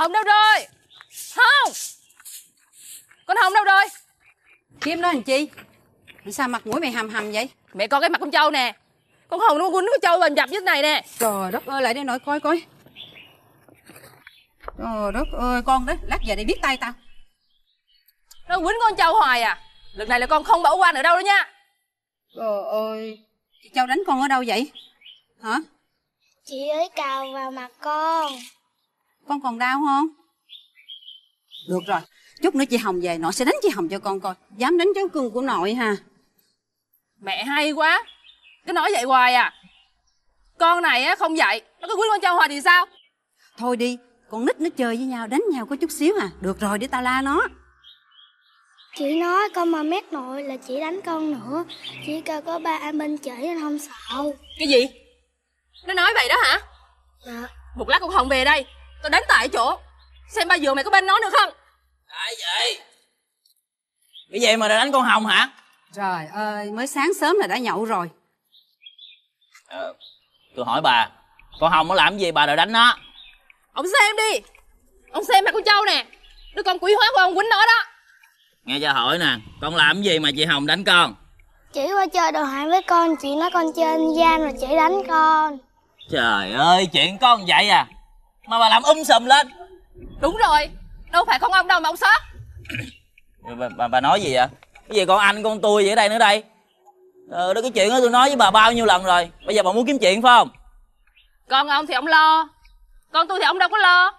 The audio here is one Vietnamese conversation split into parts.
Hồng đâu rồi? Hồng! Con Hồng đâu rồi? Kiếm nó làm chi? Sao mặt mũi mày hầm hầm vậy? Mẹ coi cái mặt con trâu nè. Con Hồng nó quýnh con trâu bành dập như thế này nè. Trời đất ơi lại đây nội coi coi. Trời đất ơi con đó Lát về đây biết tay tao. Nó quýnh con trâu hoài à. Lần này là con không bỏ qua nữa đâu đó nha. Trời ơi Chị Châu đánh con ở đâu vậy? Hả? Chị ấy cào vào mặt con Con còn đau không? Được rồi. Chút nữa chị Hồng về nội sẽ đánh chị Hồng cho con coi. Dám đánh cháu cưng của nội ha. Mẹ hay quá. Cứ nói vậy hoài à. Con này á không dạy. Nó cứ quýnh con trâu hoài thì sao? Thôi đi Con nít nó chơi với nhau đánh nhau có chút xíu à. Được rồi để tao la nó. Chị nói con mà mét nội là chị đánh con nữa. Chỉ kêu có ba anh bên chỉ nên không sợ. Cái gì? Nó nói vậy đó hả? Dạ. Một lát con Hồng về đây Tôi đánh tại chỗ Xem bao giờ mày có bên nó nữa không Ai vậy? Cái gì mà đã đánh con Hồng hả? Trời ơi mới sáng sớm là đã nhậu rồi Ờ, tôi hỏi bà, con Hồng nó làm gì bà đòi đánh nó? Ông xem đi Ông xem mặt con trâu nè Đứa con quý hóa của ông quýnh nó đó Nghe cho hỏi nè, con làm gì mà chị Hồng đánh con? Chị qua chơi đồ hại với con Chị nói con chơi anh gian rồi chị đánh con Trời ơi, chuyện con vậy à? Mà bà làm um sùm lên. Đúng rồi Đâu phải con ông đâu mà ông sót Bà, bà, bà nói gì vậy? Cái gì con anh con tôi vậy ở đây nữa đây? Ờ, đó cái chuyện đó tôi nói với bà bao nhiêu lần rồi. Bây giờ bà muốn kiếm chuyện phải không? Con ông thì ông lo Con tôi thì ông đâu có lo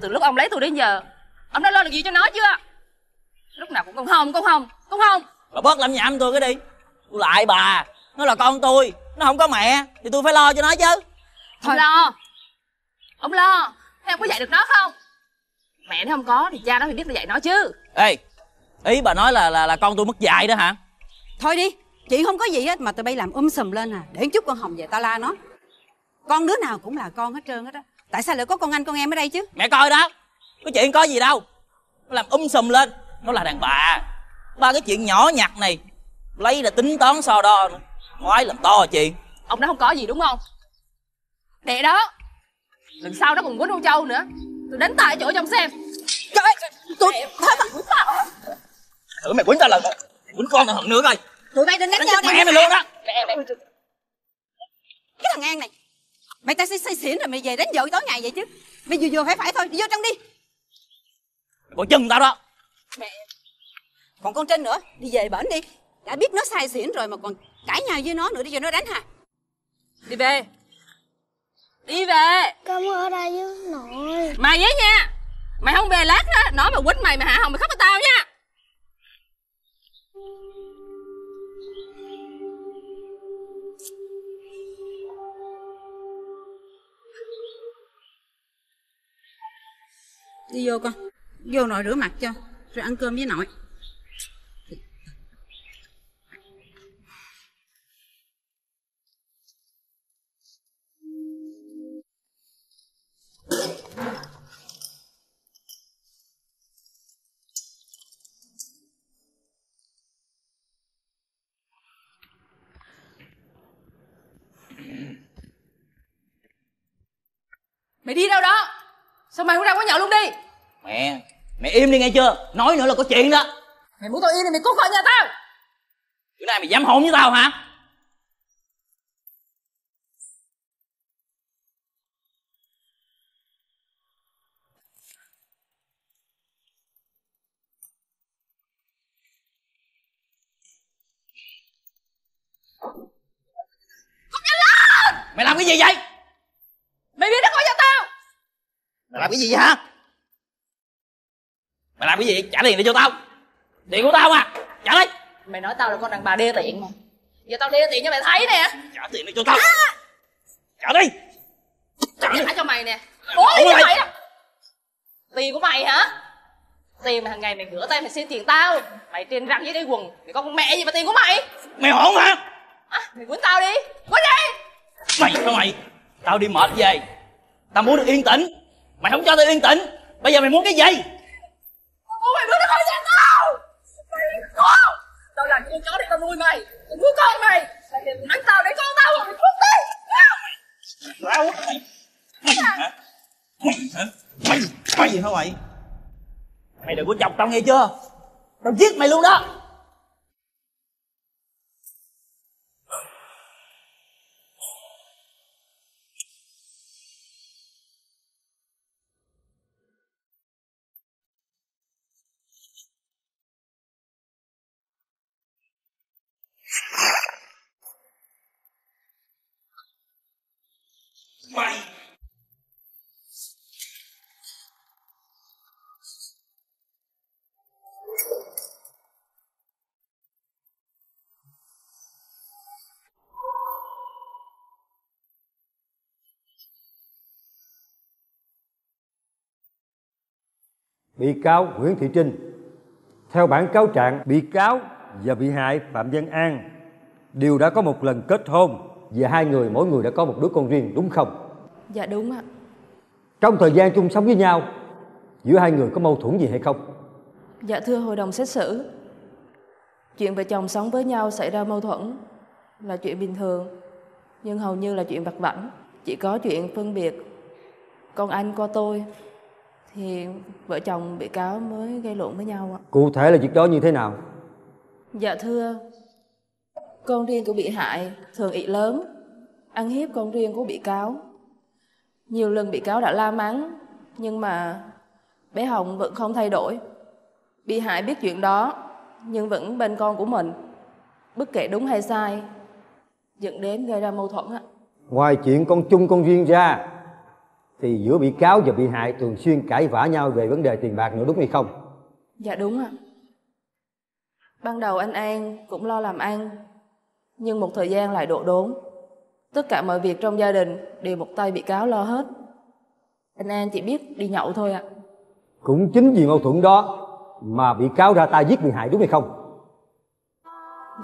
Từ lúc ông lấy tôi đến giờ Ông đã lo được gì cho nó chưa Lúc nào cũng con Hồng con Hồng con Hồng Bà bớt làm nhảm tôi cái đi. Tôi lại bà, nó là con tôi, nó không có mẹ thì tôi phải lo cho nó chứ. Ông lo Ông lo Thế ông có dạy được nó không? Mẹ nó không có thì cha nó thì biết là dạy nó chứ. Ê, ý bà nói là là là con tôi mất dạy đó hả? Thôi đi Chị không có gì hết mà tụi bay làm um sùm lên à. Để chút con Hồng về tao la nó. Con đứa nào cũng là con hết trơn hết á. Tại sao lại có con anh con em ở đây chứ? Mẹ coi đó cái chuyện có gì đâu. Nó làm um sùm lên nó là đàn bà. Ba cái chuyện nhỏ nhặt này lấy là tính toán so đo nữa. Ngoái làm to chuyện Ông đó không có gì đúng không? Để đó Lần sau nó còn quýnh con trâu nữa. Tôi đánh tại chỗ cho ông xem. Trời ơi Tụi, thôi mà, thử mày quýnh tao lần. Quýnh con tao hận nữa coi tụi bay định đánh đánh nhau đây mẹ mày luôn đó Cái thằng An này. Mày ta say say xỉn rồi mày về đánh vợ tối ngày vậy chứ. Mày vừa vừa phải phải thôi đi vô trong đi. Bỏ chân tao đó. Mẹ. Còn con Trinh nữa Đi về bển đi. Đã biết nó say xỉn rồi mà còn cãi nhau với nó nữa Đi cho nó đánh hả Đi về Đi về. Con ở đây với nội. Mày ấy nha. Mày không về lát đó Nó mà quýnh mày mà hạ hồng mày khóc với tao nha. Đi vô con. Vô nội rửa mặt cho Rồi ăn cơm với nội im đi nghe chưa? Nói nữa là có chuyện đó. Mày muốn tao yên thì mày cút khỏi nhà tao. Bữa nay mày dám hôn với tao hả? Mày làm cái gì vậy? Mày biến nó khỏi nhà tao. Mày làm cái gì vậy hả mày làm cái gì? Trả tiền để cho tao. Tiền của tao mà. Trả lấy. Mày nói tao là con đàn bà đê tiện mà. Giờ tao đê tiện cho mày thấy nè. Trả tiền để cho tao. Trả đi. Trả đi. Trả cho mày nè. Ủa cái gì mày- á Tiền của mày hả? Tiền mà hàng ngày mày rửa tay mày xin tiền tao. Mày tiền răng với cái quần. Mày con mẹ gì mà tiền của mày? Mày hỗn hả? À, Mày quýnh tao đi. Quýnh đi. Mày sao mày? Tao đi mệt về tao muốn được yên tĩnh. Mày không cho tao yên tĩnh. Bây giờ mày muốn cái gì Cô mày bước ra khỏi nhà tao Mày con Tao làm con chó để tao nuôi mày. Tao nuôi con mày. Mày đừng đánh tao để con tao mà mày cút đi Tao. Mày? Mày gì hả mày? Mày đừng có chọc tao nghe chưa? Tao giết mày luôn đó. Bị cáo Nguyễn Thị Trinh Theo bản cáo trạng, bị cáo và bị hại Phạm Văn An đều đã có một lần kết hôn và hai người mỗi người đã có một đứa con riêng đúng không? Dạ đúng ạ. Trong thời gian chung sống với nhau, giữa hai người có mâu thuẫn gì hay không? Dạ thưa hội đồng xét xử, chuyện vợ chồng sống với nhau xảy ra mâu thuẫn là chuyện bình thường, nhưng hầu như là chuyện vặt vãnh. Chỉ có chuyện phân biệt con anh qua tôi thì vợ chồng bị cáo mới gây lộn với nhau ạ. Cụ thể là việc đó như thế nào? Dạ thưa, con riêng của bị hại thường ị lớn, ăn hiếp con riêng của bị cáo. Nhiều lần bị cáo đã la mắng, nhưng mà bé Hồng vẫn không thay đổi. Bị hại biết chuyện đó, nhưng vẫn bên con của mình, bất kể đúng hay sai, dẫn đến gây ra mâu thuẫn ạ. Ngoài chuyện con chung con riêng ra thì giữa bị cáo và bị hại thường xuyên cãi vã nhau về vấn đề tiền bạc nữa đúng hay không? Dạ đúng ạ. Ban đầu anh An cũng lo làm ăn, nhưng một thời gian lại độ đốn. Tất cả mọi việc trong gia đình đều một tay bị cáo lo hết. Anh An chỉ biết đi nhậu thôi ạ. Cũng chính vì mâu thuẫn đó mà bị cáo ra tay giết bị hại đúng hay không?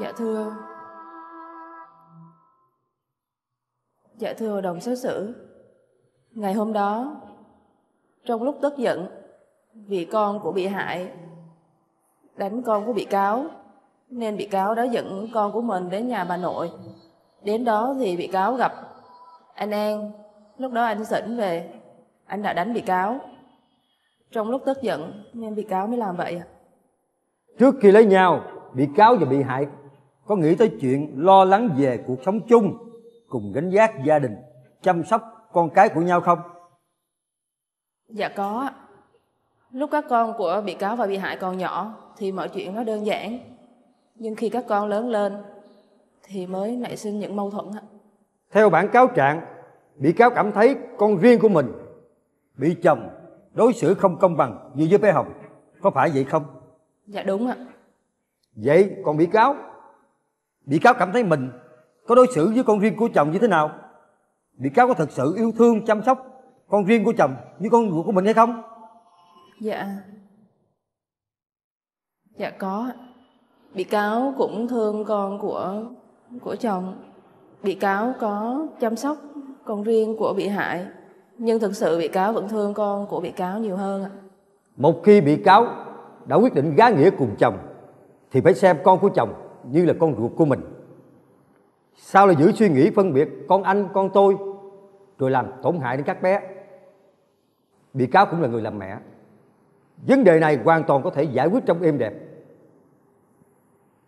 Dạ thưa. Dạ thưa hội đồng xét xử. Ngày hôm đó, trong lúc tức giận vì con của bị hại đánh con của bị cáo, nên bị cáo đã dẫn con của mình đến nhà bà nội. Đến đó thì bị cáo gặp anh An, lúc đó anh sỉnh về, anh đã đánh bị cáo. Trong lúc tức giận nên bị cáo mới làm vậy. Trước khi lấy nhau, bị cáo và bị hại có nghĩ tới chuyện lo lắng về cuộc sống chung, cùng gánh vác gia đình, chăm sóc con cái của nhau không? Dạ có. Lúc các con của bị cáo và bị hại còn nhỏ thì mọi chuyện nó đơn giản. Nhưng khi các con lớn lên thì mới nảy sinh những mâu thuẫn. Theo bản cáo trạng, bị cáo cảm thấy con riêng của mình bị chồng đối xử không công bằng như với bé Hồng. Có phải vậy không? Dạ đúng ạ. Vậy còn bị cáo? Bị cáo cảm thấy mình có đối xử với con riêng của chồng như thế nào? Bị cáo có thực sự yêu thương chăm sóc con riêng của chồng như con ruột của mình hay không? Dạ. Dạ có. Bị cáo cũng thương con của của chồng. Bị cáo có chăm sóc con riêng của bị hại. Nhưng thực sự bị cáo vẫn thương con của bị cáo nhiều hơn ạ. Một khi bị cáo đã quyết định gá nghĩa cùng chồng thì phải xem con của chồng như là con ruột của mình. Sao lại giữ suy nghĩ phân biệt con anh, con tôi rồi làm tổn hại đến các bé? Bị cáo cũng là người làm mẹ. Vấn đề này hoàn toàn có thể giải quyết trong êm đẹp.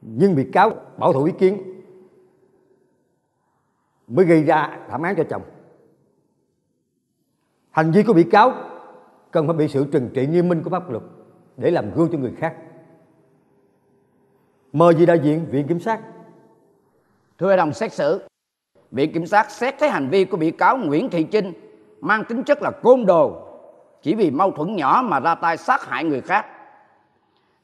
Nhưng bị cáo bảo thủ ý kiến mới gây ra thảm án cho chồng. Hành vi của bị cáo cần phải bị sự trừng trị nghiêm minh của pháp luật để làm gương cho người khác. Mời vị đại diện Viện Kiểm sát. Thưa hội đồng xét xử, Viện Kiểm sát xét thấy hành vi của bị cáo Nguyễn Thị Trinh mang tính chất là côn đồ chỉ vì mâu thuẫn nhỏ mà ra tay sát hại người khác.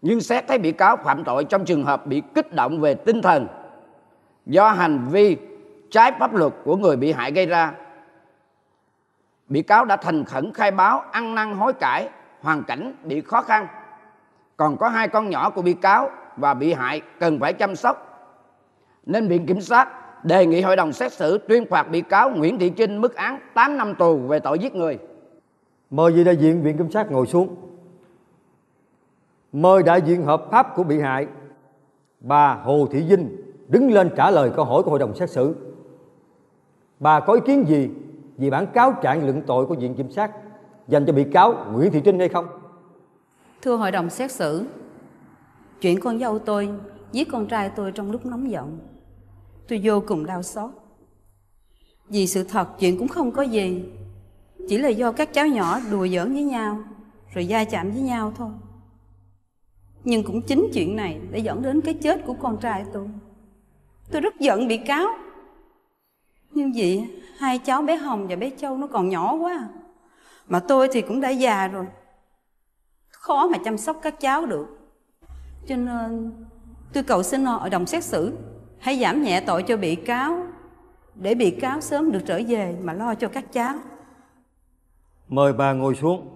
Nhưng xét thấy bị cáo phạm tội trong trường hợp bị kích động về tinh thần do hành vi trái pháp luật của người bị hại gây ra. Bị cáo đã thành khẩn khai báo ăn năn hối cải, hoàn cảnh bị khó khăn. Còn có hai con nhỏ của bị cáo và bị hại cần phải chăm sóc. Nên Viện Kiểm sát đề nghị hội đồng xét xử tuyên phạt bị cáo Nguyễn Thị Trinh mức án 8 năm tù về tội giết người. Mời vị đại diện Viện Kiểm sát ngồi xuống. Mời đại diện hợp pháp của bị hại, bà Hồ Thị Vinh đứng lên trả lời câu hỏi của hội đồng xét xử. Bà có ý kiến gì về bản cáo trạng luận tội của Viện Kiểm sát dành cho bị cáo Nguyễn Thị Trinh hay không? Thưa hội đồng xét xử, chuyện con dâu tôi giết con trai tôi trong lúc nóng giận, tôi vô cùng đau xót. Vì sự thật chuyện cũng không có gì, chỉ là do các cháu nhỏ đùa giỡn với nhau, rồi va chạm với nhau thôi. Nhưng cũng chính chuyện này đã dẫn đến cái chết của con trai tôi. Tôi rất giận bị cáo. Nhưng vì hai cháu bé Hồng và bé Châu nó còn nhỏ quá. À. Mà tôi thì cũng đã già rồi. Khó mà chăm sóc các cháu được. Cho nên tôi cầu xin hội đồng xét xử hãy giảm nhẹ tội cho bị cáo để bị cáo sớm được trở về mà lo cho các cháu. Mời bà ngồi xuống.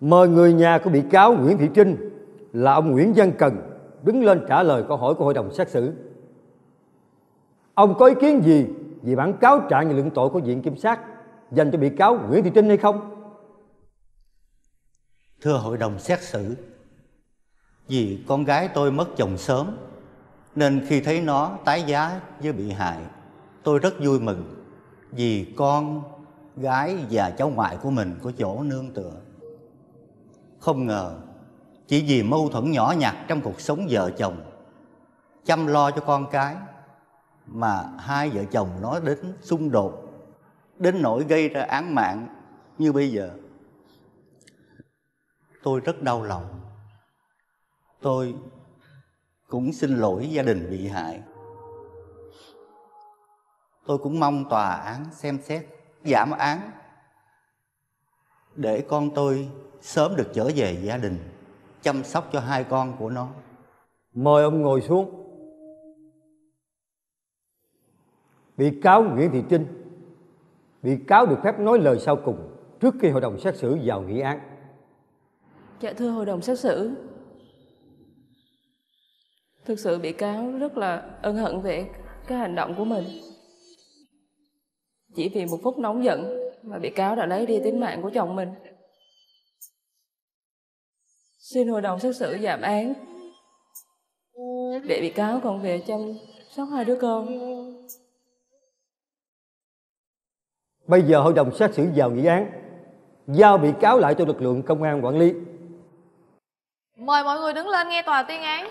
Mời người nhà của bị cáo Nguyễn Thị Trinh là ông Nguyễn Văn Cần đứng lên trả lời câu hỏi của hội đồng xét xử. Ông có ý kiến gì về bản cáo trạng về luận tội của viện kiểm sát dành cho bị cáo Nguyễn Thị Trinh hay không? Thưa hội đồng xét xử, vì con gái tôi mất chồng sớm nên khi thấy nó tái giá với bị hại, tôi rất vui mừng. Vì con gái và cháu ngoại của mình có chỗ nương tựa. Không ngờ chỉ vì mâu thuẫn nhỏ nhặt trong cuộc sống vợ chồng chăm lo cho con cái mà hai vợ chồng nói đến xung đột đến nỗi gây ra án mạng như bây giờ. Tôi rất đau lòng tôi cũng xin lỗi gia đình bị hại tôi cũng mong tòa án xem xét giảm án để con tôi sớm được trở về gia đình chăm sóc cho hai con của nó Mời ông ngồi xuống. Bị cáo Nguyễn Thị Trinh, bị cáo được phép nói lời sau cùng trước khi hội đồng xét xử vào nghị án. Dạ thưa hội đồng xét xử Thực sự bị cáo rất là ân hận về cái hành động của mình Chỉ vì một phút nóng giận mà bị cáo đã lấy đi tính mạng của chồng mình Xin hội đồng xét xử giảm án Để bị cáo còn về chăm sóc hai đứa con Bây giờ hội đồng xét xử vào nghị án, giao bị cáo lại cho lực lượng công an quản lý. Mời mọi người đứng lên nghe tòa tuyên án.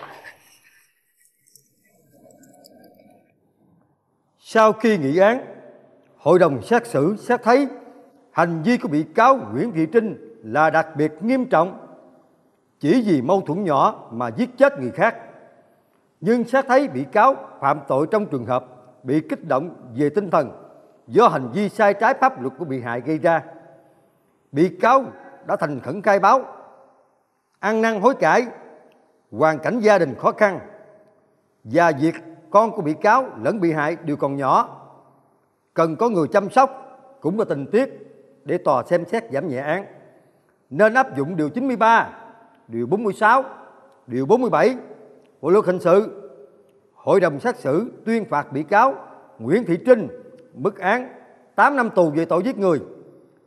Sau khi nghị án, hội đồng xét xử xét thấy hành vi của bị cáo Nguyễn Thị Trinh là đặc biệt nghiêm trọng chỉ vì mâu thuẫn nhỏ mà giết chết người khác. Nhưng xét thấy bị cáo phạm tội trong trường hợp bị kích động về tinh thần do hành vi sai trái pháp luật của bị hại gây ra. Bị cáo đã thành khẩn khai báo, ăn năn hối cải, hoàn cảnh gia đình khó khăn và việc con của bị cáo lẫn bị hại đều còn nhỏ, cần có người chăm sóc cũng là tình tiết để tòa xem xét giảm nhẹ án. Nên áp dụng điều 93, điều 46, điều 47 Bộ luật hình sự. Hội đồng xét xử tuyên phạt bị cáo Nguyễn Thị Trinh mức án 8 năm tù về tội giết người.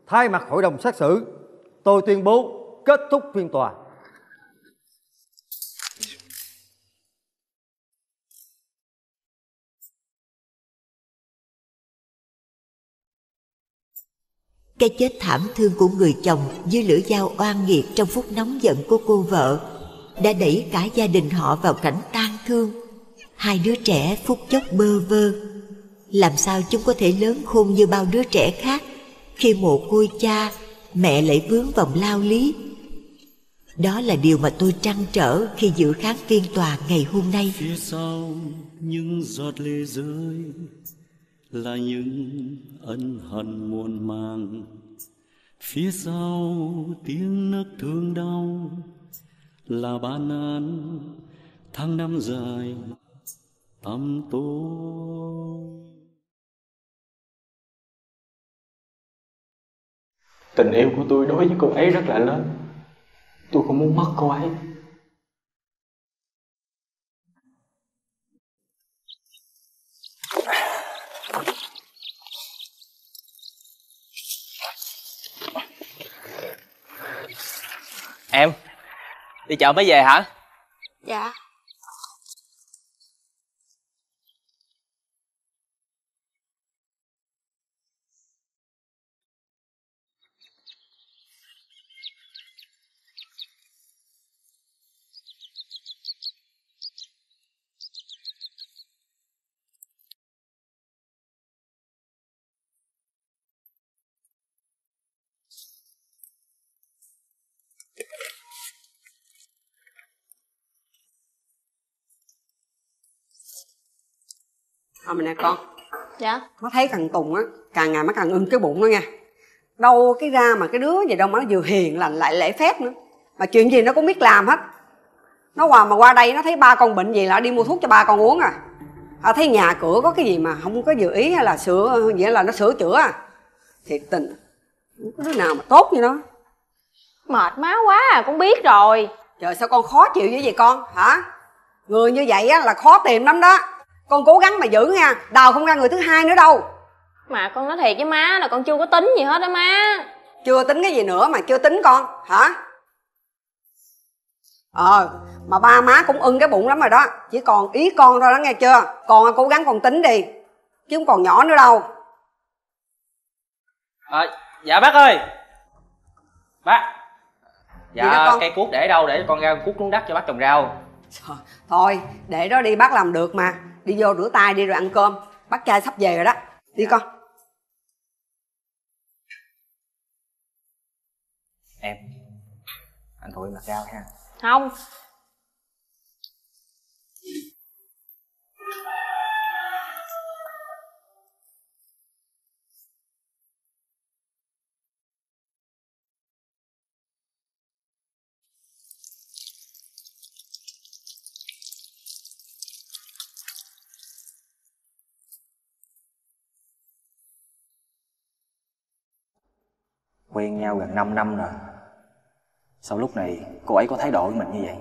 Thay mặt hội đồng xét xử, tôi tuyên bố kết thúc phiên tòa. Cái chết thảm thương của người chồng dưới lưỡi dao oan nghiệt trong phút nóng giận của cô vợ đã đẩy cả gia đình họ vào cảnh tang thương. Hai đứa trẻ phút chốc bơ vơ. Làm sao chúng có thể lớn khôn như bao đứa trẻ khác khi mồ côi cha, mẹ lại vướng vòng lao lý. Đó là điều mà tôi trăn trở khi dự khán phiên tòa ngày hôm nay. phía sau những giọt lệ rơi là những ân hận muôn mang phía sau tiếng nấc thương đau là ban an tháng năm dài tăm tối. Tình yêu của tôi đối với cô ấy rất là lớn. Tôi không muốn mất cô ấy. Em Đi chợ mới về hả? Dạ. À mà nè con. Dạ. Má thấy thằng tùng á càng ngày má càng ưng cái bụng nó nha. Đâu cái ra mà cái đứa gì đâu mà nó vừa hiền lành lại lễ phép nữa. Mà chuyện gì nó cũng biết làm hết. Nó qua mà qua đây nó thấy ba con bệnh gì là đi mua thuốc cho ba con uống à. À, thấy nhà cửa có cái gì mà không có dự ý hay là sửa vậy là nó sửa chữa à. Thiệt tình. Có đứa nào mà tốt như nó. Mệt má quá à cũng biết rồi. Trời sao con khó chịu như vậy con? Hả? Người như vậy á là khó tìm lắm đó con cố gắng mà giữ nha đào không ra người thứ hai nữa đâu. Mà con nói thiệt với má là con chưa có tính gì hết đó má. Chưa tính cái gì nữa mà chưa tính con hả? Ờ mà ba má cũng ưng cái bụng lắm rồi đó chỉ còn ý con thôi đó nghe chưa? Con cố gắng con tính đi chứ không còn nhỏ nữa đâu. À, dạ bác ơi. Bác. Dạ cây cuốc để đâu? Để con ra cuốc xuống đất cho bác trồng rau. Thôi để đó đi bác làm được mà đi vô rửa tay đi rồi ăn cơm. Bác trai sắp về rồi đó. Đi con. Em. Anh thổi mặt rau ha? Không quen nhau gần 5 năm rồi. Sao lúc này cô ấy có thái độ với mình như vậy?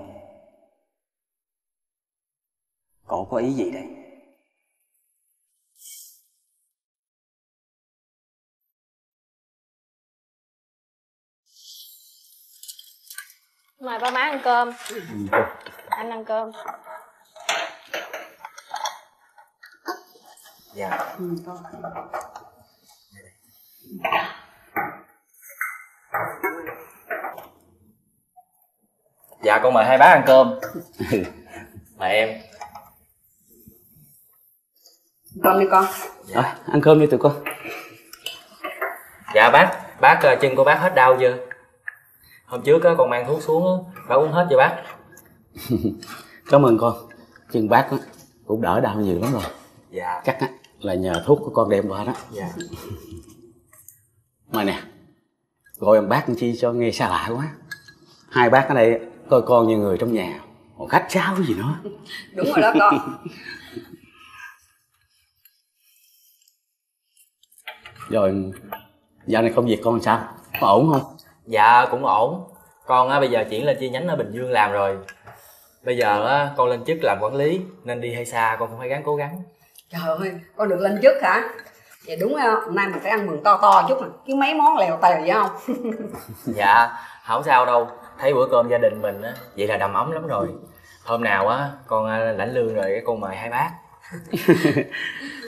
Cổ có ý gì đây? Mời ba má ăn cơm. Anh ăn cơm. Dạ dạ con mời hai bác ăn cơm. Mời em. Cơm đi con. Rồi, ăn cơm đi tụi con. Dạ bác bác ờ, chân của bác hết đau chưa? Hôm trước á con mang thuốc xuống á. Bác uống hết chưa bác? Cảm ơn con. Chân bác á, cũng đỡ đau nhiều lắm rồi. Dạ. Chắc á, là nhờ thuốc của con đem qua đó. Dạ. Mà nè. Gọi ông bác chi cho nghe xa lạ quá. Hai bác ở đây coi con như người trong nhà. Còn khách sao gì nữa đúng rồi đó con. Rồi dạo này công việc con sao? Có ổn không? Dạ cũng ổn. Con á bây giờ chuyển lên chi nhánh ở bình dương làm rồi. Bây giờ á con lên chức làm quản lý nên đi hay xa con cũng phải gắng cố gắng. Trời ơi con được lên chức hả? Vậy đúng không? Hôm nay mình phải ăn mừng to to chút nè chứ mấy món lèo tèo vậy không? Dạ không sao đâu thấy bữa cơm gia đình mình á vậy là đầm ấm lắm rồi. Hôm nào á con à, lãnh lương rồi cái con mời hai bác.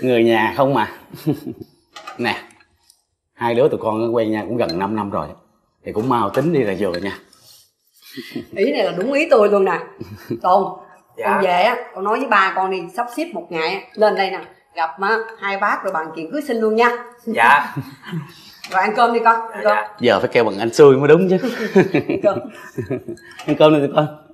Người nhà không mà. Nè Hai đứa tụi con quen nhau cũng gần 5 năm rồi Thì cũng mau tính đi là vừa nha. Ý này là đúng ý tôi luôn nè. Tôn Dạ. con về á con nói với ba con đi sắp xếp một ngày á, lên đây nè gặp má hai bác rồi bàn chuyện cưới xin luôn nha. Dạ rồi ăn cơm đi con ăn cơm. Giờ phải kêu bằng anh xui mới đúng chứ. Ăn cơm. Ăn cơm đi tụi con.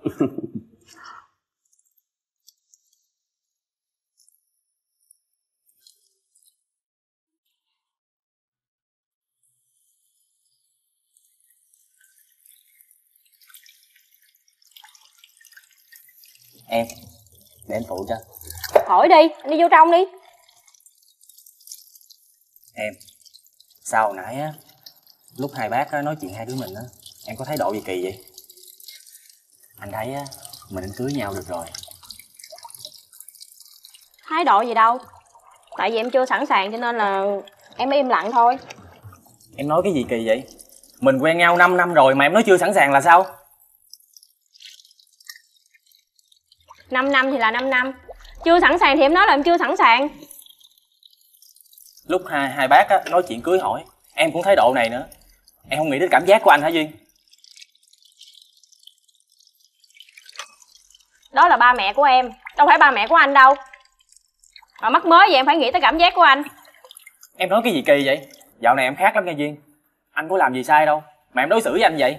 Em để em phụ cho. Hỏi đi anh đi vô trong đi. Em sao hồi nãy á lúc hai bác á, nói chuyện hai đứa mình á em có thái độ gì kỳ vậy? Anh thấy á mình nên cưới nhau được rồi. Thái độ gì đâu. Tại vì em chưa sẵn sàng cho nên là em mới im lặng thôi. Em nói cái gì kỳ vậy? Mình quen nhau 5 năm rồi mà em nói chưa sẵn sàng là sao? 5 năm thì là 5 năm. Chưa sẵn sàng thì em nói là em chưa sẵn sàng lúc hai hai bác á, nói chuyện cưới hỏi em cũng thái độ này nữa. Em không nghĩ đến cảm giác của anh hả duyên? Đó là ba mẹ của em đâu phải ba mẹ của anh đâu. Mà mắc mới vậy em phải nghĩ tới cảm giác của anh. Em nói cái gì kỳ vậy? Dạo này em khác lắm nha duyên. Anh có làm gì sai đâu? Mà em đối xử với anh vậy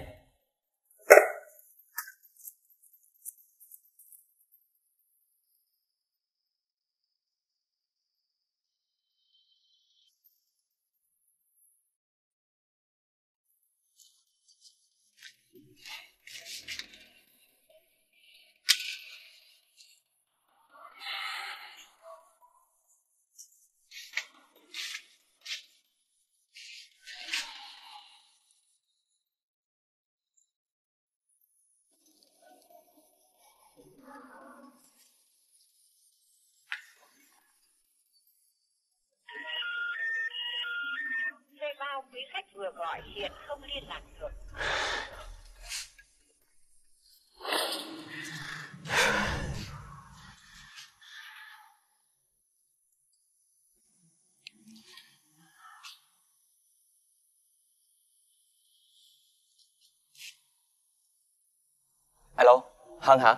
hân hả?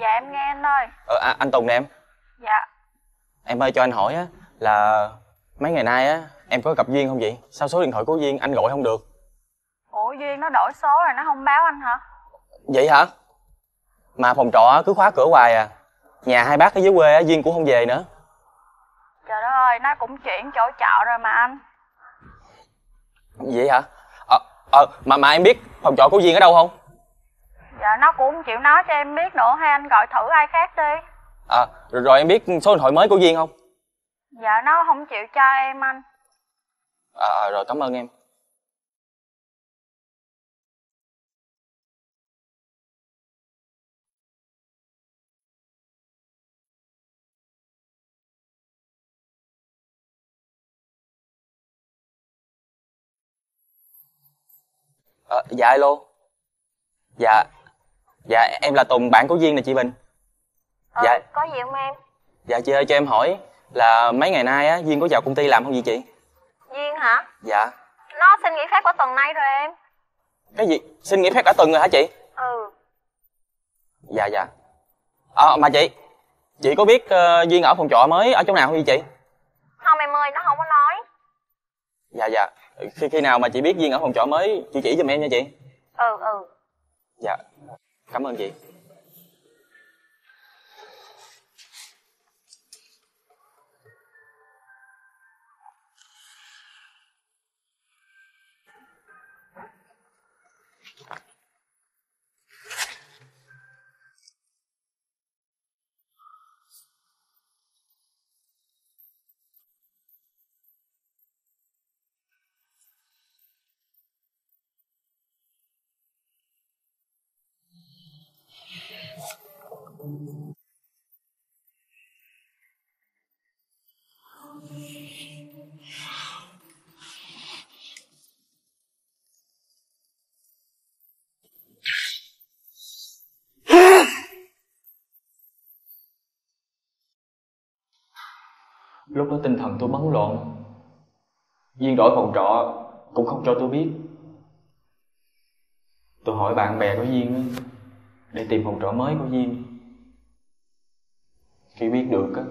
Dạ em nghe anh ơi. ờ à, anh tùng nè em. Dạ. em ơi cho anh hỏi á là mấy ngày nay á em có gặp duyên không vậy? Sao số điện thoại của duyên anh gọi không được? Ủa Duyên nó đổi số rồi nó không báo anh hả? vậy hả? Mà phòng trọ cứ khóa cửa hoài à. Nhà hai bác ở dưới quê á duyên cũng không về nữa. Trời đất ơi, nó cũng chuyển chỗ trọ rồi mà anh. vậy hả? Ờ ờ mà mà em biết phòng trọ của duyên ở đâu không Dạ nó cũng không chịu nói cho em biết nữa hay anh gọi thử ai khác đi. à rồi, rồi em biết số điện thoại mới của duyên không Dạ nó không chịu cho em anh. à, à, rồi cảm ơn em Ờ, dạ alo dạ dạ em là tùng bạn của duyên nè chị bình dạ Có gì không em? dạ chị ơi cho em hỏi là mấy ngày nay á duyên có vào công ty làm không vậy chị Duyên hả? dạ Nó xin nghỉ phép của tuần nay rồi em. cái gì xin nghỉ phép cả tuần rồi hả chị Ừ. dạ dạ ờ mà chị chị có biết ờ, duyên ở phòng trọ mới ở chỗ nào không vậy chị Không em ơi, nó không có nói. dạ dạ khi khi nào mà chị biết duyên ở phòng trọ mới chị chỉ giùm em nha chị Ừ ừ. dạ cảm ơn chị. Lúc đó tinh thần tôi bấn loạn. Duyên đổi phòng trọ Cũng không cho tôi biết. Tôi hỏi bạn bè của Duyên Để tìm phòng trọ mới của Duyên khi biết được á,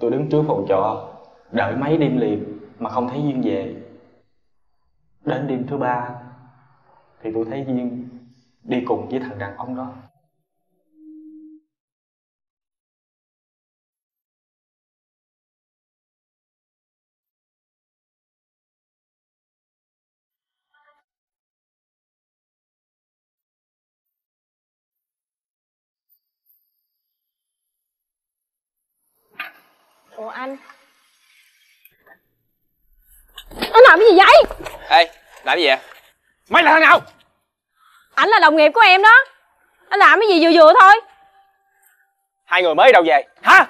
Tôi đứng trước phòng trọ, Đợi mấy đêm liền Mà không thấy Duyên về. Đến đêm thứ ba Thì tôi thấy Duyên Đi cùng với thằng đàn ông đó. Ủa anh? Anh làm cái gì vậy? Ê làm gì vậy? Mày là thằng nào? Ảnh là đồng nghiệp của em đó. Anh làm cái gì vừa vừa thôi. Hai người mới đâu về. Hả?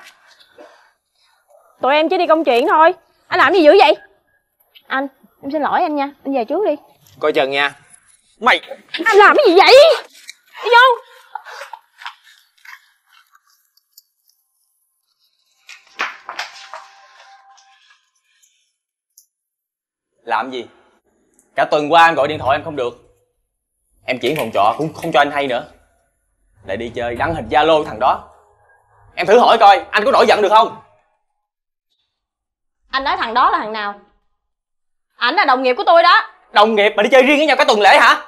Tụi em chỉ đi công chuyện thôi. Anh làm gì dữ vậy? Anh Em xin lỗi anh nha. Anh về trước đi. Coi chừng nha. Mày. Anh làm cái gì vậy? Đi vô làm gì? Cả tuần qua anh gọi điện thoại em không được. Em chuyển phòng trọ cũng không cho anh hay nữa. Lại đi chơi đăng hình zalo thằng đó. Em thử hỏi coi anh có nổi giận được không? Anh nói thằng đó là thằng nào? Ảnh là đồng nghiệp của tôi đó. Đồng nghiệp mà đi chơi riêng với nhau cả tuần lễ hả?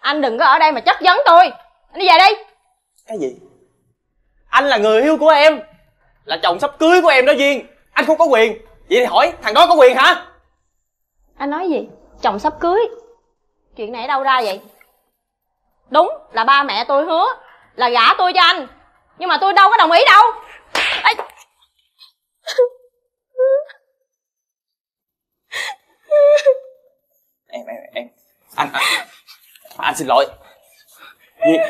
Anh đừng có ở đây mà chất vấn tôi. Anh đi về đi. Cái gì? Anh là người yêu của em là chồng sắp cưới của em đó duyên. Anh không có quyền. Vậy thì hỏi thằng đó có quyền hả Anh nói gì? Chồng sắp cưới. Chuyện này ở đâu ra vậy? Đúng là ba mẹ tôi hứa Là gả tôi cho anh. Nhưng mà tôi đâu có đồng ý đâu. Ê, em em em. Anh anh, anh xin lỗi. Duyên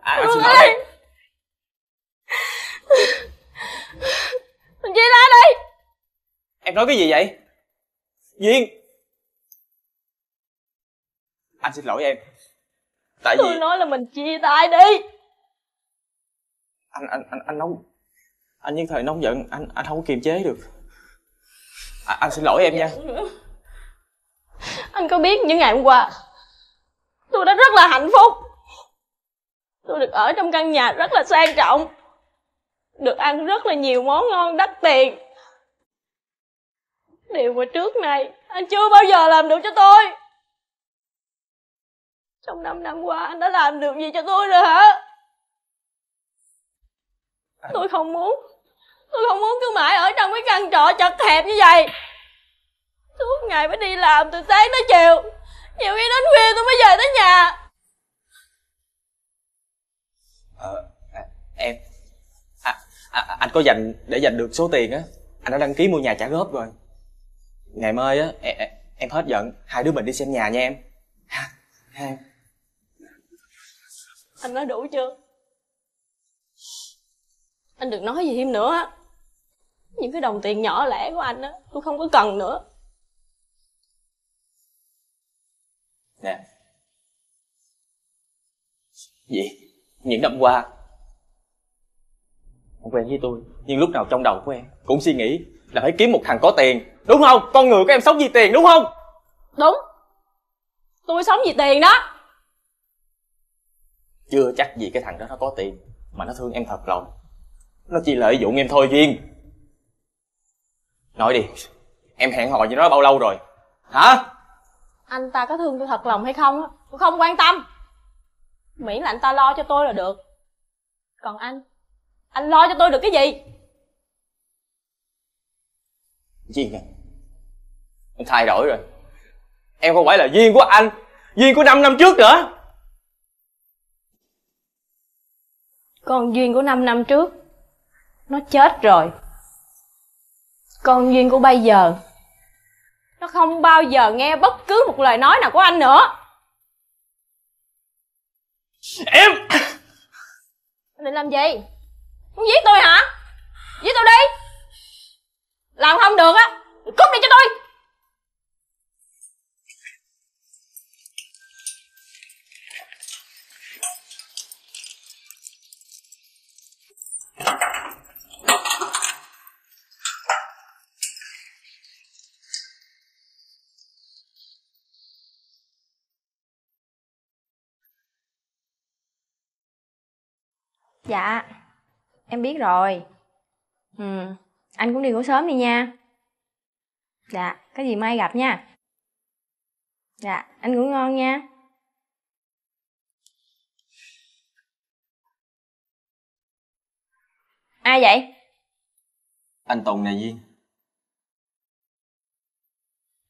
anh, anh xin lỗi. Em Mình chia ra đi. Em nói cái gì vậy duyên. Anh xin lỗi em. Tại tôi vì nói là mình chia tay đi. Anh anh anh anh nóng anh nhất thời nóng giận anh anh không có kiềm chế được. À, anh xin lỗi em nha. Anh có biết những ngày hôm qua tôi đã rất là hạnh phúc. Tôi được ở trong căn nhà rất là sang trọng được ăn rất là nhiều món ngon đắt tiền điều mà trước này anh chưa bao giờ làm được cho tôi. Trong năm năm qua anh đã làm được gì cho tôi rồi hả? Tôi không muốn tôi không muốn cứ mãi ở trong cái căn trọ chật hẹp như vậy. Suốt ngày phải đi làm từ sáng tới chiều nhiều khi đến khuya tôi mới về tới nhà. Ờ, à, em à, à, anh có dành để dành được số tiền á? Anh đã đăng ký mua nhà trả góp rồi ngày mai á em, em, em hết giận hai đứa mình đi xem nhà nha em. Ha ha. Em anh nói đủ chưa? Anh đừng nói gì thêm nữa á. Những cái đồng tiền nhỏ lẻ của anh á tôi không có cần nữa. Nè. Gì? Những năm qua ông quen với tôi nhưng lúc nào trong đầu của em cũng suy nghĩ là phải kiếm một thằng có tiền đúng không? Con người của em sống vì tiền đúng không? Đúng. Tôi sống vì tiền đó. Chưa chắc gì cái thằng đó nó có tiền mà nó thương em thật lòng. Nó chỉ lợi dụng em thôi duyên nói đi em hẹn hò với nó bao lâu rồi? Hả? Anh ta có thương tôi thật lòng hay không á tôi không quan tâm. Miễn là anh ta lo cho tôi là được. Còn anh anh lo cho tôi được cái gì? Duyên à em thay đổi rồi. Em không phải là duyên của anh duyên của 5 năm trước nữa. Con duyên của 5 năm trước nó chết rồi. Con duyên của bây giờ nó không bao giờ nghe bất cứ một lời nói nào của anh nữa. Em! Anh định làm gì? Muốn giết tôi hả? Giết tôi đi! Làm không được á cút đi cho tôi dạ em biết rồi. Ừ anh cũng đi ngủ sớm đi nha. Dạ cái gì mai gặp nha. Dạ anh ngủ ngon nha. Ai vậy? Anh tùng nè duyên.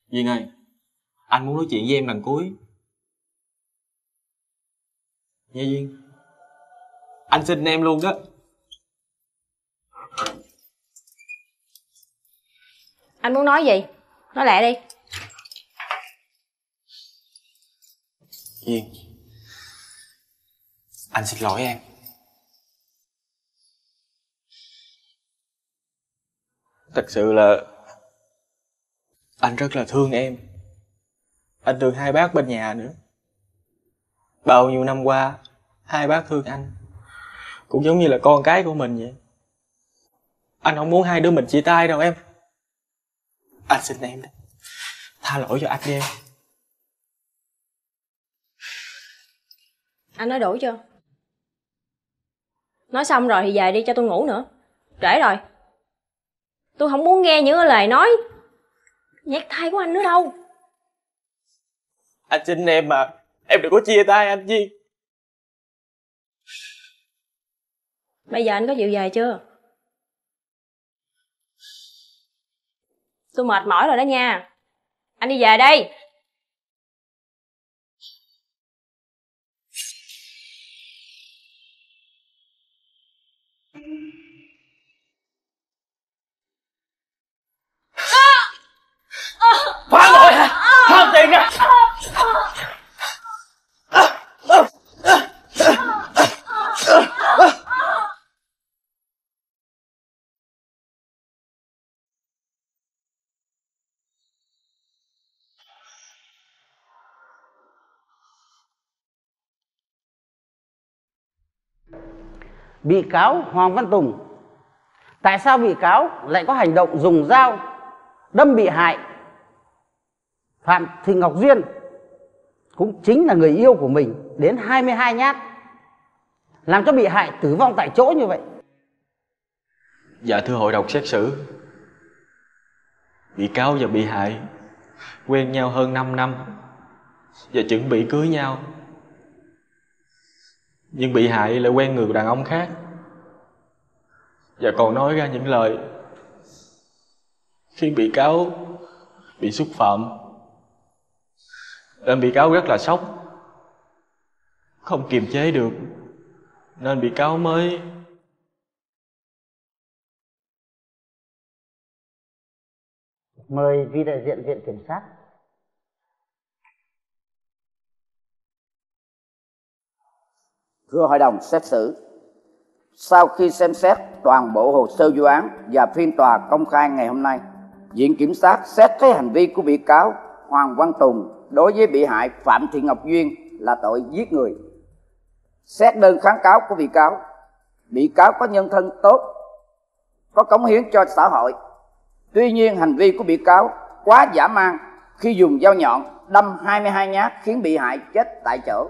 Duyên ơi, anh muốn nói chuyện với em lần cuối. Nha duyên anh xin em luôn đó. Anh muốn nói gì? Nói lẹ đi. Duyên anh xin lỗi em. Thật sự là anh rất là thương em. Anh thương hai bác bên nhà nữa. Bao nhiêu năm qua hai bác thương anh cũng giống như là con cái của mình vậy. Anh không muốn hai đứa mình chia tay đâu em. Anh xin em đó tha lỗi cho anh đi em. Anh nói đủ chưa? Nói xong rồi thì về đi cho tôi ngủ nữa. Trễ rồi. Tôi không muốn nghe những lời nói nhát thai của anh nữa đâu. Anh xin em mà. Em đừng có chia tay anh Duyên bây giờ anh có chịu về chưa? Tôi mệt mỏi rồi đó nha. Anh đi về đây phá tội hả tham tiền à bị cáo Hoàng Văn Tùng. Tại sao bị cáo lại có hành động dùng dao đâm bị hại Phạm Thị Ngọc Duyên? Cũng chính là người yêu của mình đến 22 nhát, làm cho bị hại tử vong tại chỗ như vậy. Dạ thưa hội đồng xét xử. Bị cáo và bị hại Quen nhau hơn 5 năm Và chuẩn bị cưới nhau. Nhưng bị hại lại quen người đàn ông khác. Và còn nói ra những lời Khiến bị cáo bị xúc phạm, Nên bị cáo rất là sốc, Không kiềm chế được, Nên bị cáo mới mời vị đại diện viện kiểm sát Thưa hội đồng xét xử, sau khi xem xét toàn bộ hồ sơ vụ án và phiên tòa công khai ngày hôm nay, Viện Kiểm sát xét thấy hành vi của bị cáo Hoàng Văn Tùng đối với bị hại Phạm Thị Ngọc Duyên là tội giết người. Xét đơn kháng cáo của bị cáo, bị cáo có nhân thân tốt, có cống hiến cho xã hội. Tuy nhiên hành vi của bị cáo quá giả man khi dùng dao nhọn đâm 22 nhát khiến bị hại chết tại chỗ.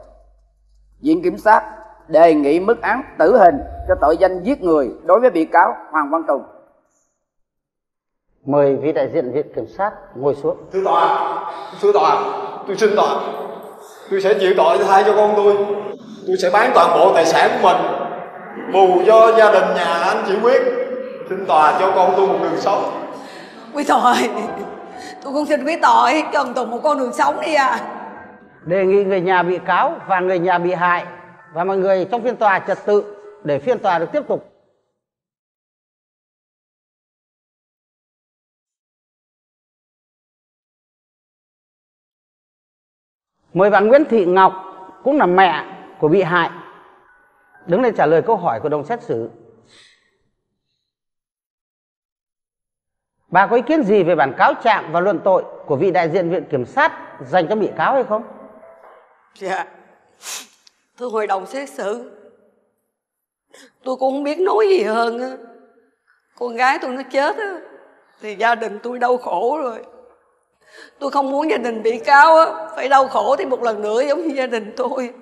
Viện Kiểm sát đề nghị mức án tử hình cho tội danh giết người đối với bị cáo Hoàng Văn Tùng. mời vị đại diện viện kiểm sát ngồi xuống Thưa tòa, thưa tòa, tôi xin tòa. Tôi sẽ chịu tội thay cho con tôi. Tôi sẽ bán toàn bộ tài sản của mình bù cho gia đình nhà anh chỉ quyết. Xin tòa cho con tôi một đường sống. Quý tội Tôi cũng xin quý tội cho ông Tùng một con đường sống đi à đề nghị người nhà bị cáo và người nhà bị hại và mọi người trong phiên tòa trật tự để phiên tòa được tiếp tục. Mời bà Nguyễn Thị Ngọc cũng là mẹ của bị hại. Đứng lên trả lời câu hỏi của đồng xét xử. Bà có ý kiến gì về bản cáo trạng và luận tội của vị đại diện viện kiểm sát dành cho bị cáo hay không? Dạ. Thưa hội đồng xét xử. Tôi cũng không biết nói gì hơn á. Con gái tôi nó chết á, Thì gia đình tôi đau khổ rồi. Tôi không muốn gia đình bị cáo á, Phải đau khổ thêm một lần nữa giống như gia đình tôi.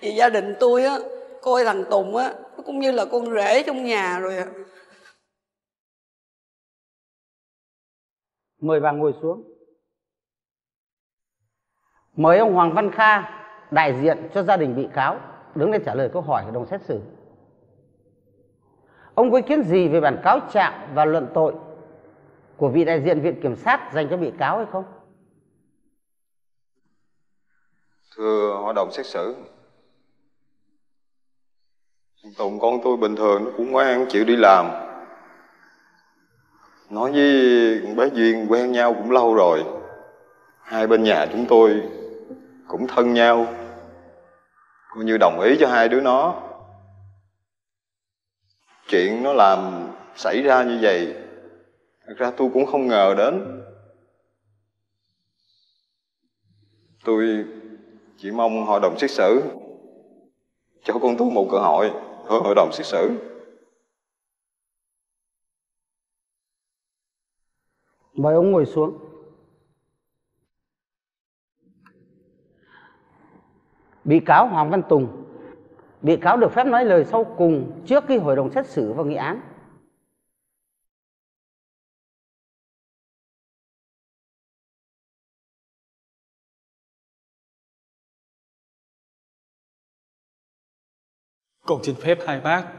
Vì gia đình tôi á, Coi thằng Tùng á, Nó cũng như là con rể trong nhà rồi ạ. Mời bà ngồi xuống. Mời ông Hoàng Văn Kha đại diện cho gia đình bị cáo, đứng lên trả lời câu hỏi của đồng xét xử. Ông có ý kiến gì về bản cáo trạng và luận tội của vị đại diện viện kiểm sát dành cho bị cáo hay không? Thưa hội đồng xét xử Tùng con tôi bình thường nó cũng ngoan, chịu đi làm. Nói với bé Duyên quen nhau cũng lâu rồi, Hai bên nhà chúng tôi cũng thân nhau. Coi như đồng ý cho hai đứa nó. Chuyện nó làm xảy ra như vậy, Thật ra tôi cũng không ngờ đến. Tôi chỉ mong hội đồng xét xử cho con tôi một cơ hội. Thôi hội đồng xét xử. Mời ông ngồi xuống. Bị cáo Hoàng Văn Tùng. Bị cáo được phép nói lời sau cùng trước khi hội đồng xét xử và nghị án. Con xin phép hai bác.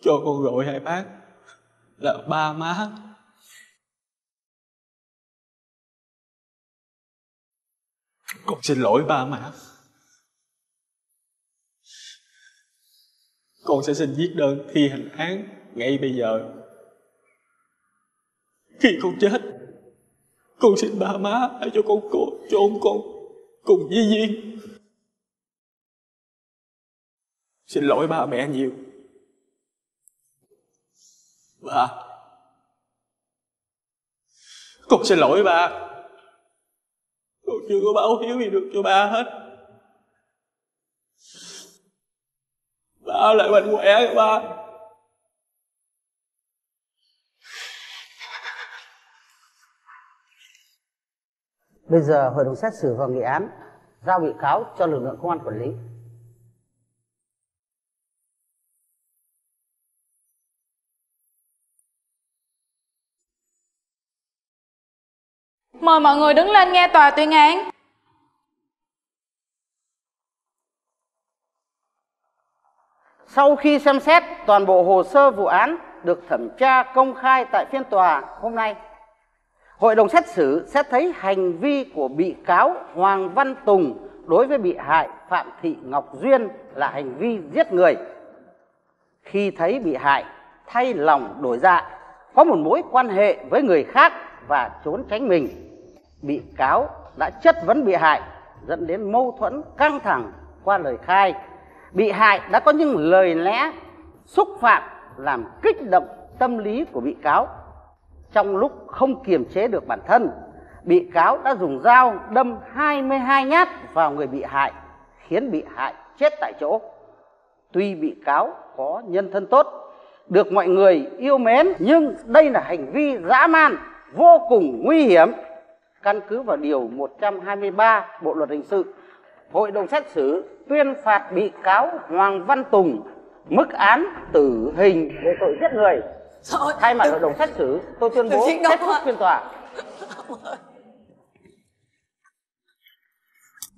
Cho con gọi hai bác. Là ba má. Con xin lỗi ba má. Con sẽ xin viết đơn thi hành án ngay bây giờ. Khi con chết, Con xin ba má hãy cho con cô chôn con cùng với Duyên. Xin lỗi ba mẹ nhiều. Ba. Con xin lỗi ba. Con chưa có báo hiếu gì được cho ba hết ba lại mạnh khỏe các ba Bây giờ hội đồng xét xử và nghị án giao bị cáo cho lực lượng công an quản lý. Mời mọi người đứng lên nghe tòa tuyên án. Sau khi xem xét toàn bộ hồ sơ vụ án được thẩm tra công khai tại phiên tòa hôm nay, Hội đồng xét xử xét thấy hành vi của bị cáo Hoàng Văn Tùng đối với bị hại Phạm Thị Ngọc Duyên là hành vi giết người. Khi thấy bị hại thay lòng đổi dạ, có một mối quan hệ với người khác và trốn tránh mình, bị cáo đã chất vấn bị hại dẫn đến mâu thuẫn căng thẳng qua lời khai. Bị hại đã có những lời lẽ xúc phạm làm kích động tâm lý của bị cáo trong lúc không kiềm chế được bản thân, bị cáo đã dùng dao đâm 22 nhát vào người bị hại, khiến bị hại chết tại chỗ. Tuy bị cáo có nhân thân tốt, được mọi người yêu mến, nhưng đây là hành vi dã man, vô cùng nguy hiểm. Căn cứ vào Điều 123 Bộ Luật Hình sự, Hội đồng xét xử tuyên phạt bị cáo Hoàng Văn Tùng mức án tử hình về tội giết người Thay mặt hội đồng xét xử, tôi tuyên bố kết thúc phiên tòa.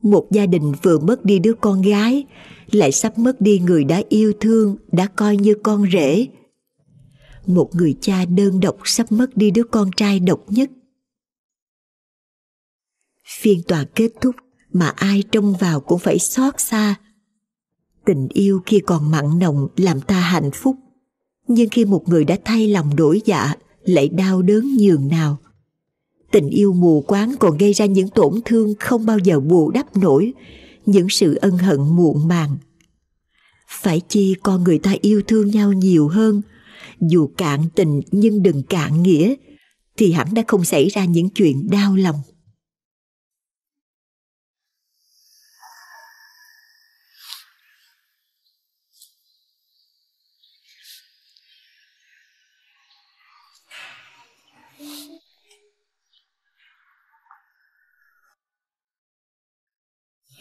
Một gia đình vừa mất đi đứa con gái, lại sắp mất đi người đã yêu thương, đã coi như con rể. Một người cha đơn độc sắp mất đi đứa con trai độc nhất. Phiên tòa kết thúc mà ai trông vào cũng phải xót xa. Tình yêu khi còn mặn nồng làm ta hạnh phúc. Nhưng khi một người đã thay lòng đổi dạ lại đau đớn nhường nào. Tình yêu mù quáng còn gây ra những tổn thương không bao giờ bù đắp nổi, những sự ân hận muộn màng. Phải chi con người ta yêu thương nhau nhiều hơn. Dù cạn tình nhưng đừng cạn nghĩa, thì hẳn đã không xảy ra những chuyện đau lòng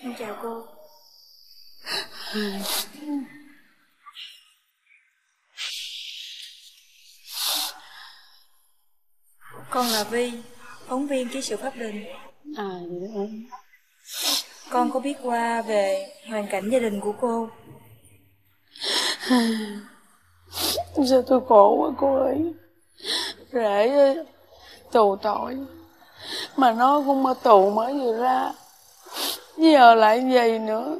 Em chào cô. Con là Vi, phóng viên ký sự pháp đình. À vậy đó em Con có biết qua về hoàn cảnh gia đình của cô? Sao tôi khổ quá cô ơi? Rể tù tội. Mà nó cũng ở tù mới vừa ra Giờ lại vậy nữa.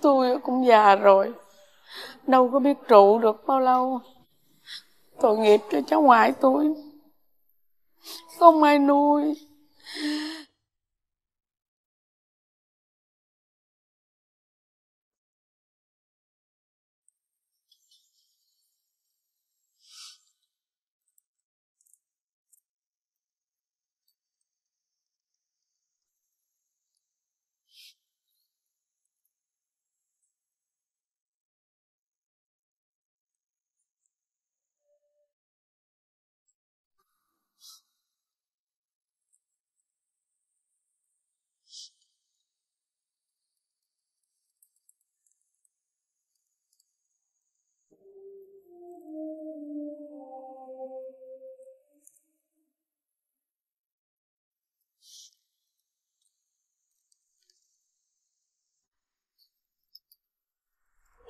Tôi cũng già rồi. Đâu có biết trụ được bao lâu. Tội nghiệp cho cháu ngoại tôi. Không ai nuôi.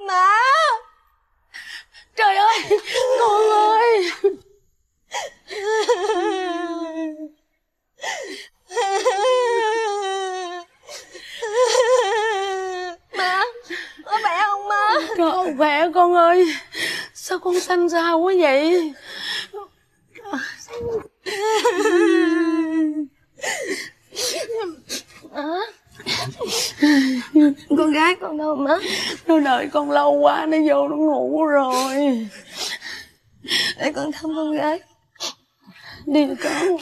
Má! Trời ơi! Con ơi! Má! Có khỏe không má? Con khỏe con ơi. Sao con xanh xao quá vậy? Con gái con đâu má Nó đợi con lâu quá Nó vô nó ngủ rồi. Để con thăm con gái. Đi con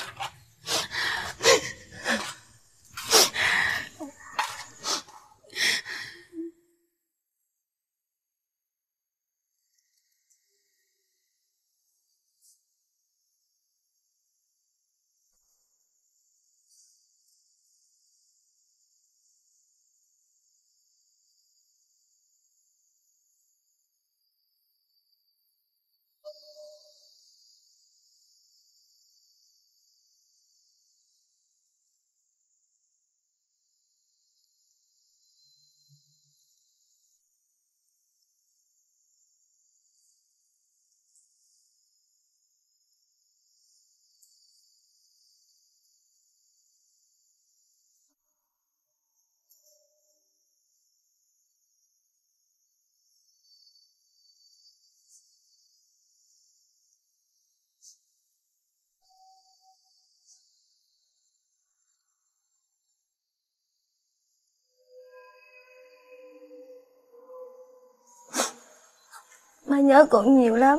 Má nhớ con nhiều lắm.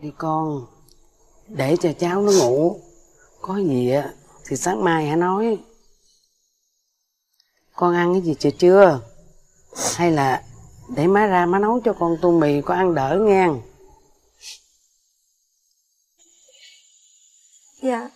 Đi con Để cho cháu nó ngủ. Có gì á Thì sáng mai hãy nói. Con ăn cái gì chưa chưa? Hay là Để má ra má nấu cho con tô mì Con ăn đỡ nghe. Dạ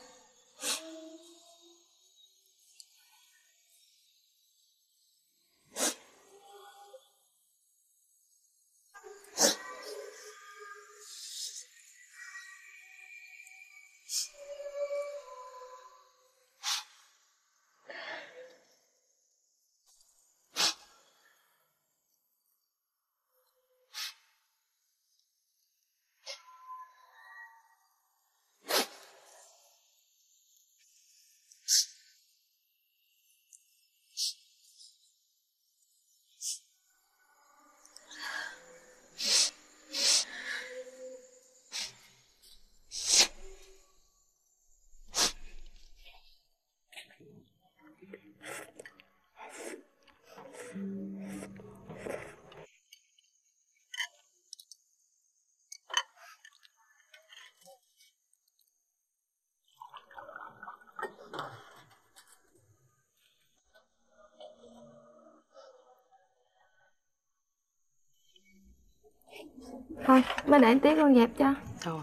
Thôi mới để tí con dẹp cho. Thôi.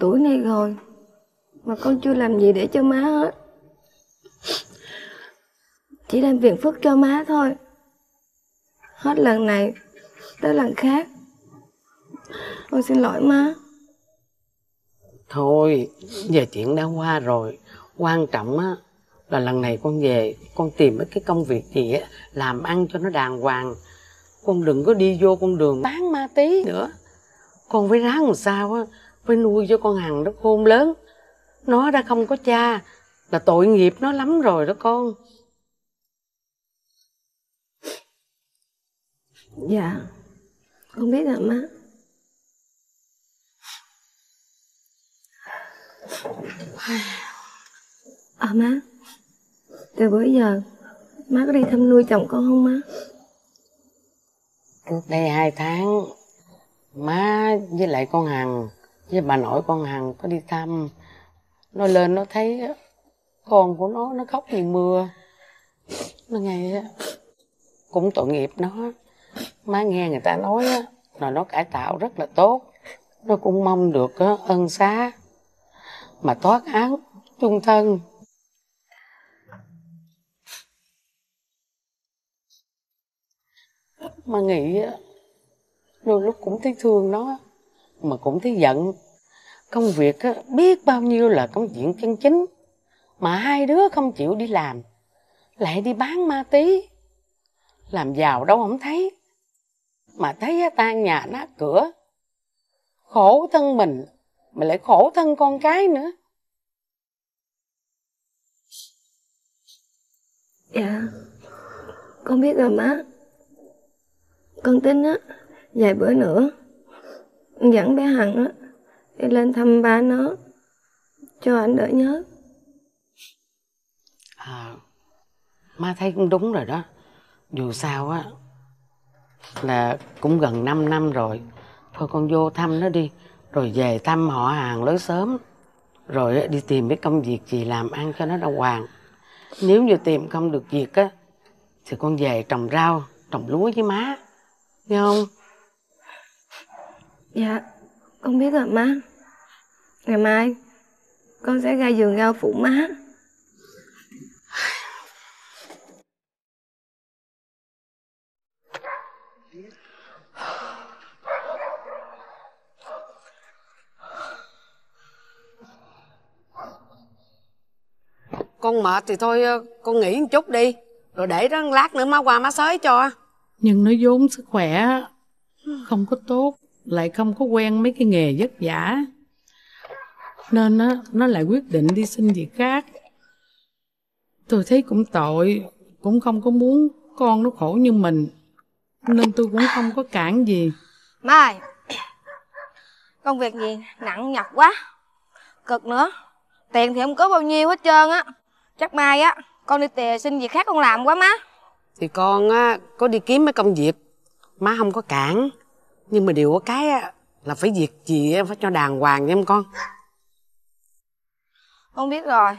Tuổi này rồi Mà con chưa làm gì để cho má hết Chỉ làm phiền phức cho má thôi Hết lần này Tới lần khác Con xin lỗi má Thôi, giờ chuyện đã qua rồi. Quan trọng á là lần này con về, con tìm cái công việc gì á, làm ăn cho nó đàng hoàng. Con đừng có đi vô con đường bán ma tí nữa. Con phải ráng làm sao á, phải nuôi cho con Hằng nó khôn lớn. Nó đã không có cha, là tội nghiệp nó lắm rồi đó con. Dạ Con biết rồi má À má Từ bữa giờ Má có đi thăm nuôi chồng con không má Trước đây hai tháng, má với lại con Hằng, với bà nội con Hằng có đi thăm. Nó lên nó thấy con của nó nó khóc như mưa. Nó nghe cũng tội nghiệp nó. Má nghe người ta nói là nó cải tạo rất là tốt. Nó cũng mong được ân xá mà thoát án chung thân. Mà nghĩ đôi lúc cũng thấy thương nó, mà cũng thấy giận. Công việc á, biết bao nhiêu là công chuyện chân chính, mà hai đứa không chịu đi làm, lại đi bán ma tí. Làm giàu đâu không thấy, mà thấy á, tan nhà nát cửa. Khổ thân mình, mà lại khổ thân con cái nữa. Dạ Con biết rồi má Con tính á Vài bữa nữa Dẫn bé Hằng á Đi lên thăm ba nó Cho anh đỡ nhớ À, má thấy cũng đúng rồi đó. Dù sao á, là cũng gần 5 năm rồi. Thôi con vô thăm nó đi, rồi về thăm họ hàng lớn sớm. Rồi đi tìm cái công việc gì làm ăn cho nó đàng hoàng. Nếu như tìm không được việc á, thì con về trồng rau, trồng lúa với má. Nghe không? Dạ Con biết rồi má. Ngày mai Con sẽ ra giường rau phụ má. Con mệt thì thôi ờ, con nghỉ một chút đi. Rồi để đó lát nữa má qua má xới cho. Nhưng nó vốn sức khỏe không có tốt lại không có quen mấy cái nghề vất vả. Nên nó nó lại quyết định đi xin việc khác. Tôi thấy cũng tội cũng không có muốn con nó khổ như mình nên tôi cũng không có cản gì. Má ơi Công việc gì? Nặng nhọc quá. Cực nữa. Tiền thì không có bao nhiêu hết trơn á. Chắc mai á Con đi tìm xin việc khác con làm quá má. Thì con á có đi kiếm mấy công việc. Má không có cản nhưng mà điều có cái á, là phải việc gì á, phải cho đàng hoàng nha em con. Con biết rồi.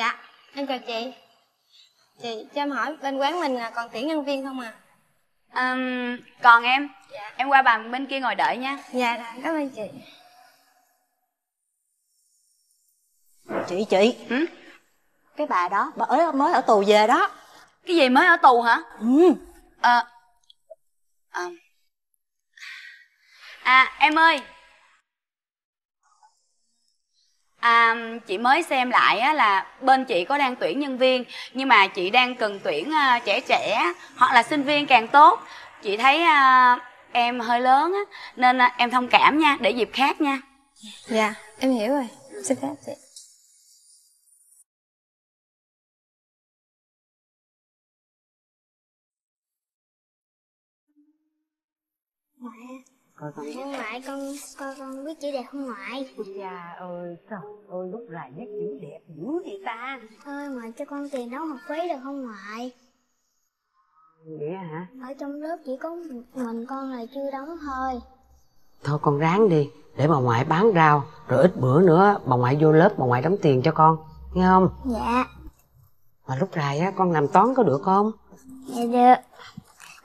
Dạ. Em chào chị. Chị cho em hỏi bên quán mình là còn tuyển nhân viên không à? Ừm, còn em. Em qua bàn bên kia ngồi đợi nha. Dạ rồi cảm ơn chị. Chị chị. Cái bà đó bà ấy mới ở tù về đó. Cái gì mới ở tù hả? Ừ. Ờ. à, à em ơi À, chị mới xem lại á, là bên chị có đang tuyển nhân viên nhưng mà chị đang cần tuyển à, trẻ trẻ hoặc là sinh viên càng tốt. Chị thấy à, em hơi lớn á nên à, em thông cảm nha để dịp khác nha. Dạ em hiểu rồi. Xin phép chị. Ông ngoại con con con biết chữ đẹp không ngoại? Chà ơi trời ơi lúc này viết chữ đẹp dữ vậy ta Ơi ngoại cho con tiền đóng học phí được không ngoại? vậy hả Ở trong lớp chỉ có mình con là chưa đóng thôi. thôi con ráng đi để bà ngoại bán rau rồi ít bữa nữa bà ngoại vô lớp bà ngoại đóng tiền cho con nghe không Dạ, mà lúc này á con làm toán có được không dạ được.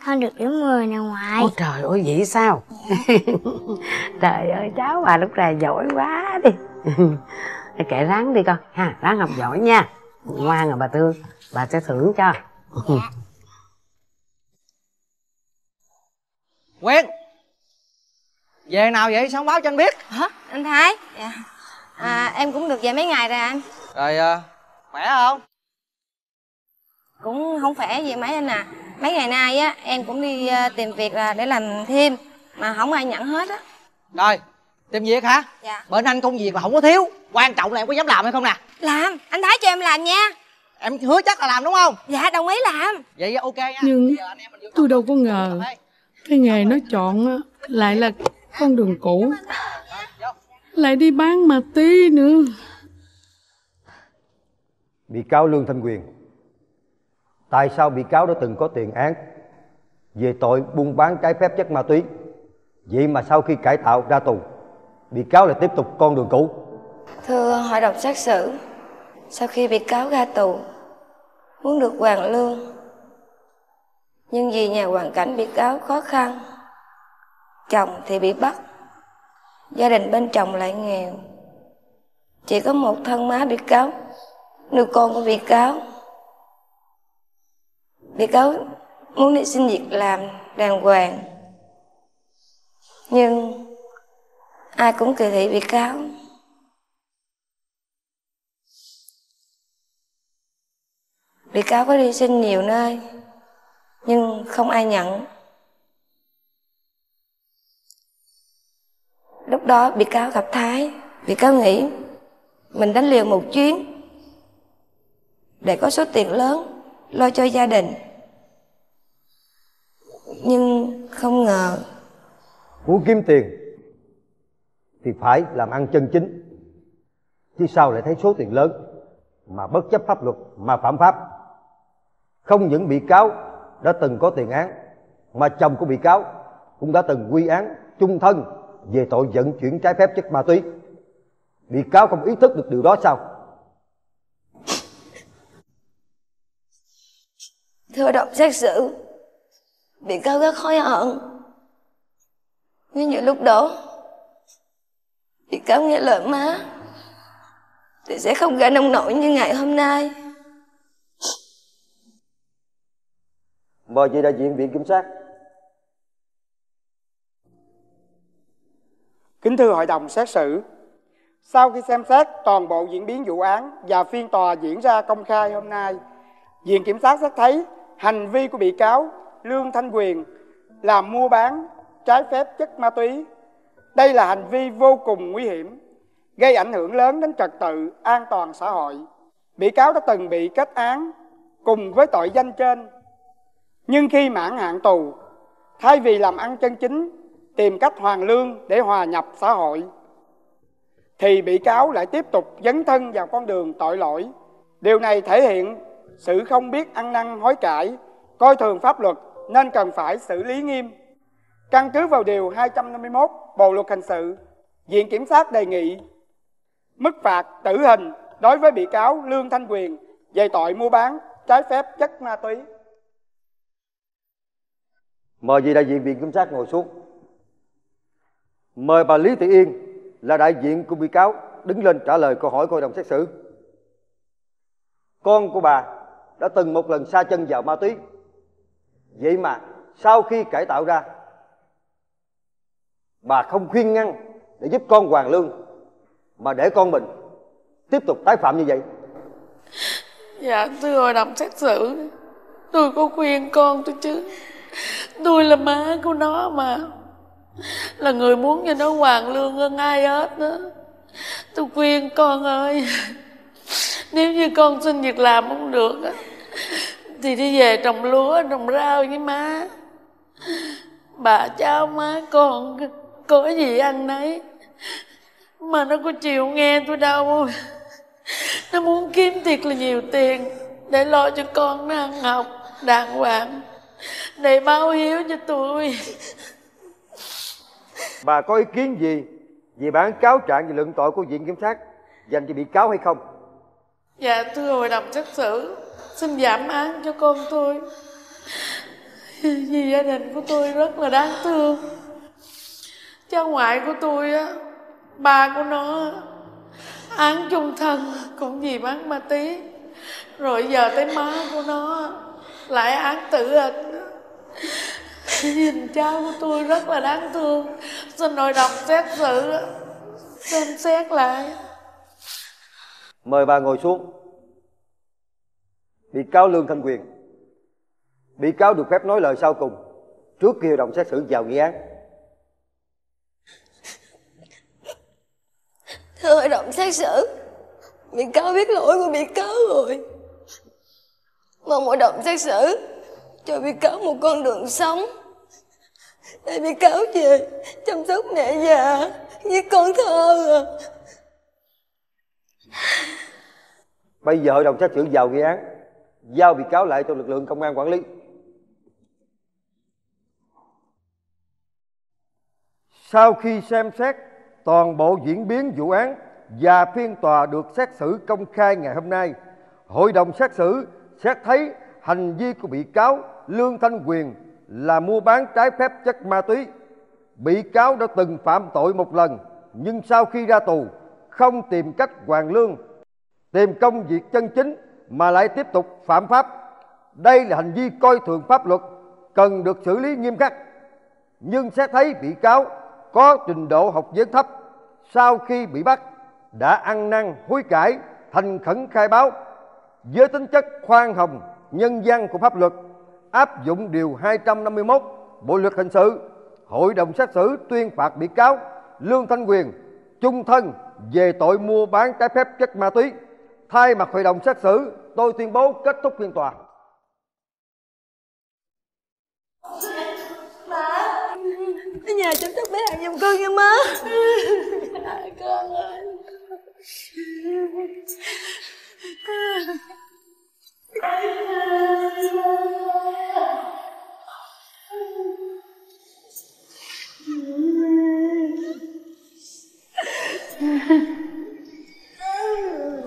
Con được điểm 10 nè ngoại. ôi trời ơi vậy sao? Trời ơi cháu bà lúc này giỏi quá đi. Kệ ráng đi con ha ráng học giỏi nha. Ngoan rồi bà thương bà sẽ thưởng cho. Quyên Về nào vậy? Sao không báo cho anh biết? Hả? Anh Thái? Dạ. À, Em cũng được về mấy ngày rồi anh. Rồi à, khỏe không? Cũng không khỏe gì mấy anh à Mấy ngày nay á em cũng đi ờ, tìm việc là để làm thêm Mà không ai nhận hết á. Rồi tìm việc hả? Dạ. Bên anh công việc là không có thiếu Quan trọng là em có dám làm hay không nè. Làm anh Thái cho em làm nha. Em hứa chắc là làm đúng không? Dạ đồng ý làm. Vậy ok nha. Nhưng tôi đâu có ngờ cái nghề nó chọn á, lại là con đường cũ. Lại đi bán ma tí nữa. Bị cáo Lương Thanh Quyền Tại sao bị cáo đã từng có tiền án Về tội buôn bán trái phép chất ma túy? Vậy mà sau khi cải tạo ra tù, Bị cáo lại tiếp tục con đường cũ. Thưa hội đồng xét xử, Sau khi bị cáo ra tù, Muốn được hoàn lương, Nhưng vì nhà hoàn cảnh bị cáo khó khăn, Chồng thì bị bắt, Gia đình bên chồng lại nghèo. Chỉ có một thân má bị cáo, Nuôi con của bị cáo. Bị cáo muốn đi xin việc làm đàng hoàng. Nhưng Ai cũng kỳ thị bị cáo. Bị cáo có đi xin nhiều nơi, Nhưng không ai nhận. Lúc đó bị cáo gặp Thái, Bị cáo nghĩ Mình đánh liều một chuyến Để có số tiền lớn Lo cho gia đình. Nhưng không ngờ Muốn kiếm tiền Thì phải làm ăn chân chính Chứ sao lại thấy số tiền lớn Mà bất chấp pháp luật mà phạm pháp Không những bị cáo đã từng có tiền án Mà chồng của bị cáo cũng đã từng quy án chung thân Về tội vận chuyển trái phép chất ma túy Bị cáo không ý thức được điều đó sao? Thưa đồng xét xử, bị cáo rất hối hận. Nếu như lúc đó bị cáo nghe lời má thì sẽ không ra nông nổi như ngày hôm nay. Mời chị đại diện viện kiểm sát. Kính thưa hội đồng xét xử, sau khi xem xét toàn bộ diễn biến vụ án và phiên tòa diễn ra công khai hôm nay, Viện Kiểm sát xét thấy hành vi của bị cáo Lương Thanh Quyền là mua bán trái phép chất ma túy. Đây là hành vi vô cùng nguy hiểm, gây ảnh hưởng lớn đến trật tự an toàn xã hội. Bị cáo đã từng bị kết án cùng với tội danh trên. Nhưng khi mãn hạn tù, thay vì làm ăn chân chính, tìm cách hoàn lương để hòa nhập xã hội, thì bị cáo lại tiếp tục dấn thân vào con đường tội lỗi. Điều này thể hiện sự không biết ăn năn hối cải, coi thường pháp luật nên cần phải xử lý nghiêm. Căn cứ vào điều 251 Bộ luật hình sự, Viện Kiểm sát đề nghị mức phạt tử hình đối với bị cáo Lương Thanh Quyền về tội mua bán trái phép chất ma túy. Mời vị đại diện viện kiểm sát ngồi xuống. Mời bà Lý Thị Yên là đại diện của bị cáo đứng lên trả lời câu hỏi của hội đồng xét xử. Con của bà đã từng một lần xa chân vào ma túy. Vậy mà sau khi cải tạo ra, bà không khuyên ngăn để giúp con hoàn lương mà để con mình tiếp tục tái phạm như vậy. Dạ thưa hội đồng xét xử. Tôi có khuyên con tôi chứ. Tôi là má của nó mà. Là người muốn cho nó hoàn lương hơn ai hết đó. Tôi khuyên con ơi Nếu như con xin việc làm không được á thì đi về trồng lúa trồng rau với má. Bà cháu má con Có gì ăn nấy. Mà nó có chịu nghe tôi đâu nó muốn kiếm thiệt là nhiều tiền để lo cho con nó ăn học đàng hoàng để báo hiếu cho tôi. Bà có ý kiến gì về bản cáo trạng về luận tội của viện kiểm sát? Dành cho bị cáo hay không? dạ thưa hội đồng xét xử xin giảm án cho con tôi. Vì gia đình của tôi rất là đáng thương. Cha ngoại của tôi á, ba của nó án chung thân cũng vì bán ma túy. Rồi giờ tới má của nó lại án tử hình nhìn cha của tôi rất là đáng thương. Xin hội đồng xét xử xem xét lại. Mời bà ngồi xuống. Bị cáo Lương Thanh Quyền. Bị cáo được phép nói lời sau cùng trước khi hội đồng xét xử vào nghị án. Thưa hội đồng xét xử Bị cáo biết lỗi của bị cáo rồi Mong hội đồng xét xử Cho bị cáo một con đường sống Để bị cáo về Chăm sóc mẹ già Với con thơ à Bây giờ hội đồng xét xử vào nghị án, giao bị cáo lại cho lực lượng công an quản lý. Sau khi xem xét toàn bộ diễn biến vụ án và phiên tòa được xét xử công khai ngày hôm nay, hội đồng xét xử xét thấy hành vi của bị cáo Lương Thanh Quyền là mua bán trái phép chất ma túy. Bị cáo đã từng phạm tội một lần, nhưng sau khi ra tù không tìm cách hoàn lương, tìm công việc chân chính mà lại tiếp tục phạm pháp. Đây là hành vi coi thường pháp luật, cần được xử lý nghiêm khắc. Nhưng xét thấy bị cáo có trình độ học vấn thấp, sau khi bị bắt đã ăn năn hối cải, thành khẩn khai báo với tính chất khoan hồng, nhân văn của pháp luật, áp dụng điều 251 Bộ luật hình sự, hội đồng xét xử tuyên phạt bị cáo Lương Thanh Quyền chung thân về tội mua bán trái phép chất ma túy. Thay mặt hội đồng xét xử, tôi tuyên bố kết thúc phiên tòa. Ở nhà chăm sóc bé Hằng giùm con nha má con ơi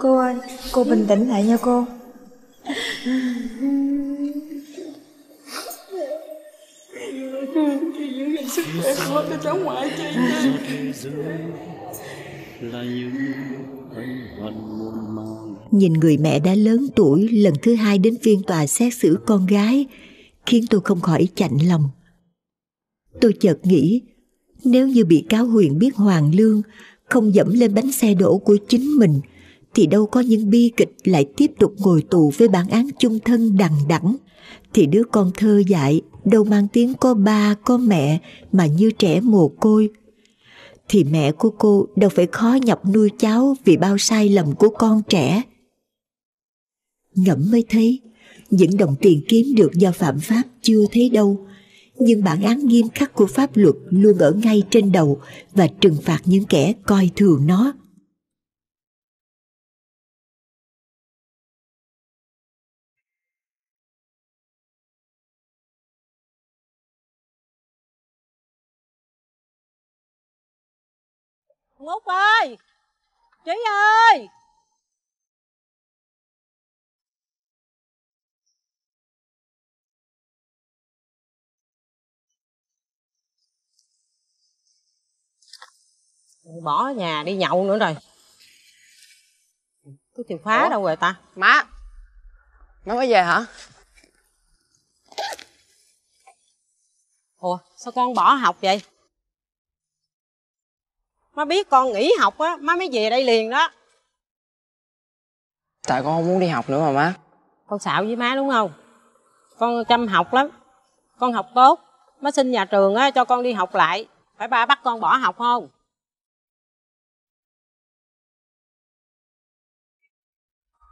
Cô ơi, cô bình tĩnh lại nha cô sức khỏe của cháu ngoại chị Nhìn người mẹ đã lớn tuổi lần thứ hai đến phiên tòa xét xử con gái khiến tôi không khỏi chạnh lòng. Tôi chợt nghĩ nếu như bị cáo Huyền biết Hoàng Lương không dẫm lên bánh xe đổ của chính mình thì đâu có những bi kịch lại tiếp tục ngồi tù với bản án chung thân đằng đẵng. Thì đứa con thơ dại đâu mang tiếng có ba, có mẹ mà như trẻ mồ côi. Thì mẹ của cô đâu phải khó nhọc nuôi cháu vì bao sai lầm của con trẻ. Ngẫm mới thấy, những đồng tiền kiếm được do phạm pháp chưa thấy đâu. Nhưng bản án nghiêm khắc của pháp luật luôn ở ngay trên đầu và trừng phạt những kẻ coi thường nó. Út ơi! Trí ơi! Bỏ nhà đi nhậu nữa rồi. Cái chìa khóa Ủa? đâu rồi ta? Má! Má mới về hả? Ủa sao con bỏ học vậy Má biết con nghỉ học á Má mới về đây liền đó. Tại con không muốn đi học nữa mà má. Con xạo với má đúng không? Con chăm học lắm. Con học tốt. Má xin nhà trường á cho con đi học lại. Phải ba bắt con bỏ học không?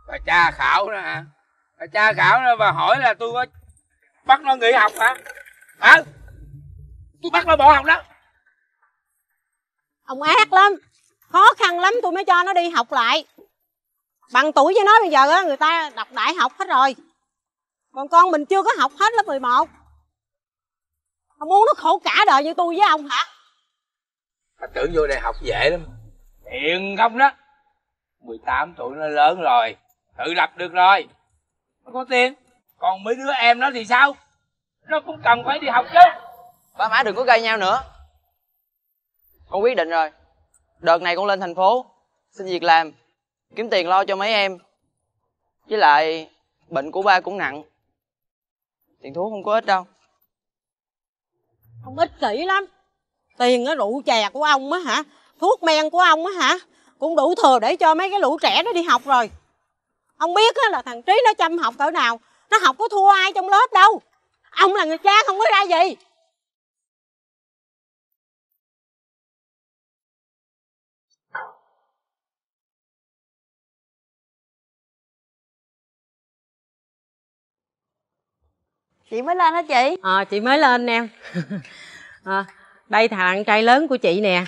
Bà cha khảo nè. Hả bà cha khảo nè bà hỏi là tôi có bắt nó nghỉ học hả? Hả? Tôi bắt nó bỏ học đó Ông ác lắm. Khó khăn lắm tôi mới cho nó đi học lại. Bằng tuổi với nó bây giờ á Người ta đọc đại học hết rồi. Còn con mình chưa có học hết lớp 11 Ông muốn nó khổ cả đời như tôi với ông hả? Bà tưởng vô đại học dễ lắm. Thiện không đó. 18 tuổi nó lớn rồi tự lập được rồi. Nó có tiền. Còn mấy đứa em nó thì sao? Nó cũng cần phải đi học chứ. Ba má đừng có gây nhau nữa con quyết định rồi. Đợt này con lên thành phố, Xin việc làm, Kiếm tiền lo cho mấy em. Với lại, Bệnh của ba cũng nặng. Tiền thuốc không có ít đâu. Không ích kỷ lắm. Tiền á rượu chè của ông á hả? Thuốc men của ông á hả? Cũng đủ thừa để cho mấy cái lũ trẻ nó đi học rồi. Ông biết á là thằng Trí nó chăm học cỡ nào. Nó học có thua ai trong lớp đâu. Ông là người cha không có ra gì. Chị mới lên hả chị? Ờ chị mới lên em à, Đây thằng trai lớn của chị nè.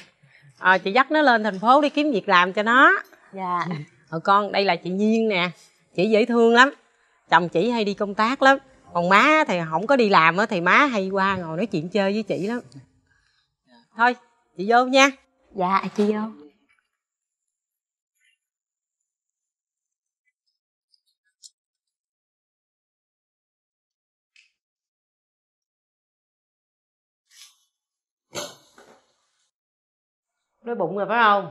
À, Chị dắt nó lên thành phố đi kiếm việc làm cho nó. Dạ. Ờ con đây là chị Nhiên nè. Chị dễ thương lắm. Chồng chị hay đi công tác lắm. Còn má thì không có đi làm á Thì má hay qua ngồi nói chuyện chơi với chị lắm. Thôi chị vô nha. Dạ chị vô Đói bụng rồi phải không?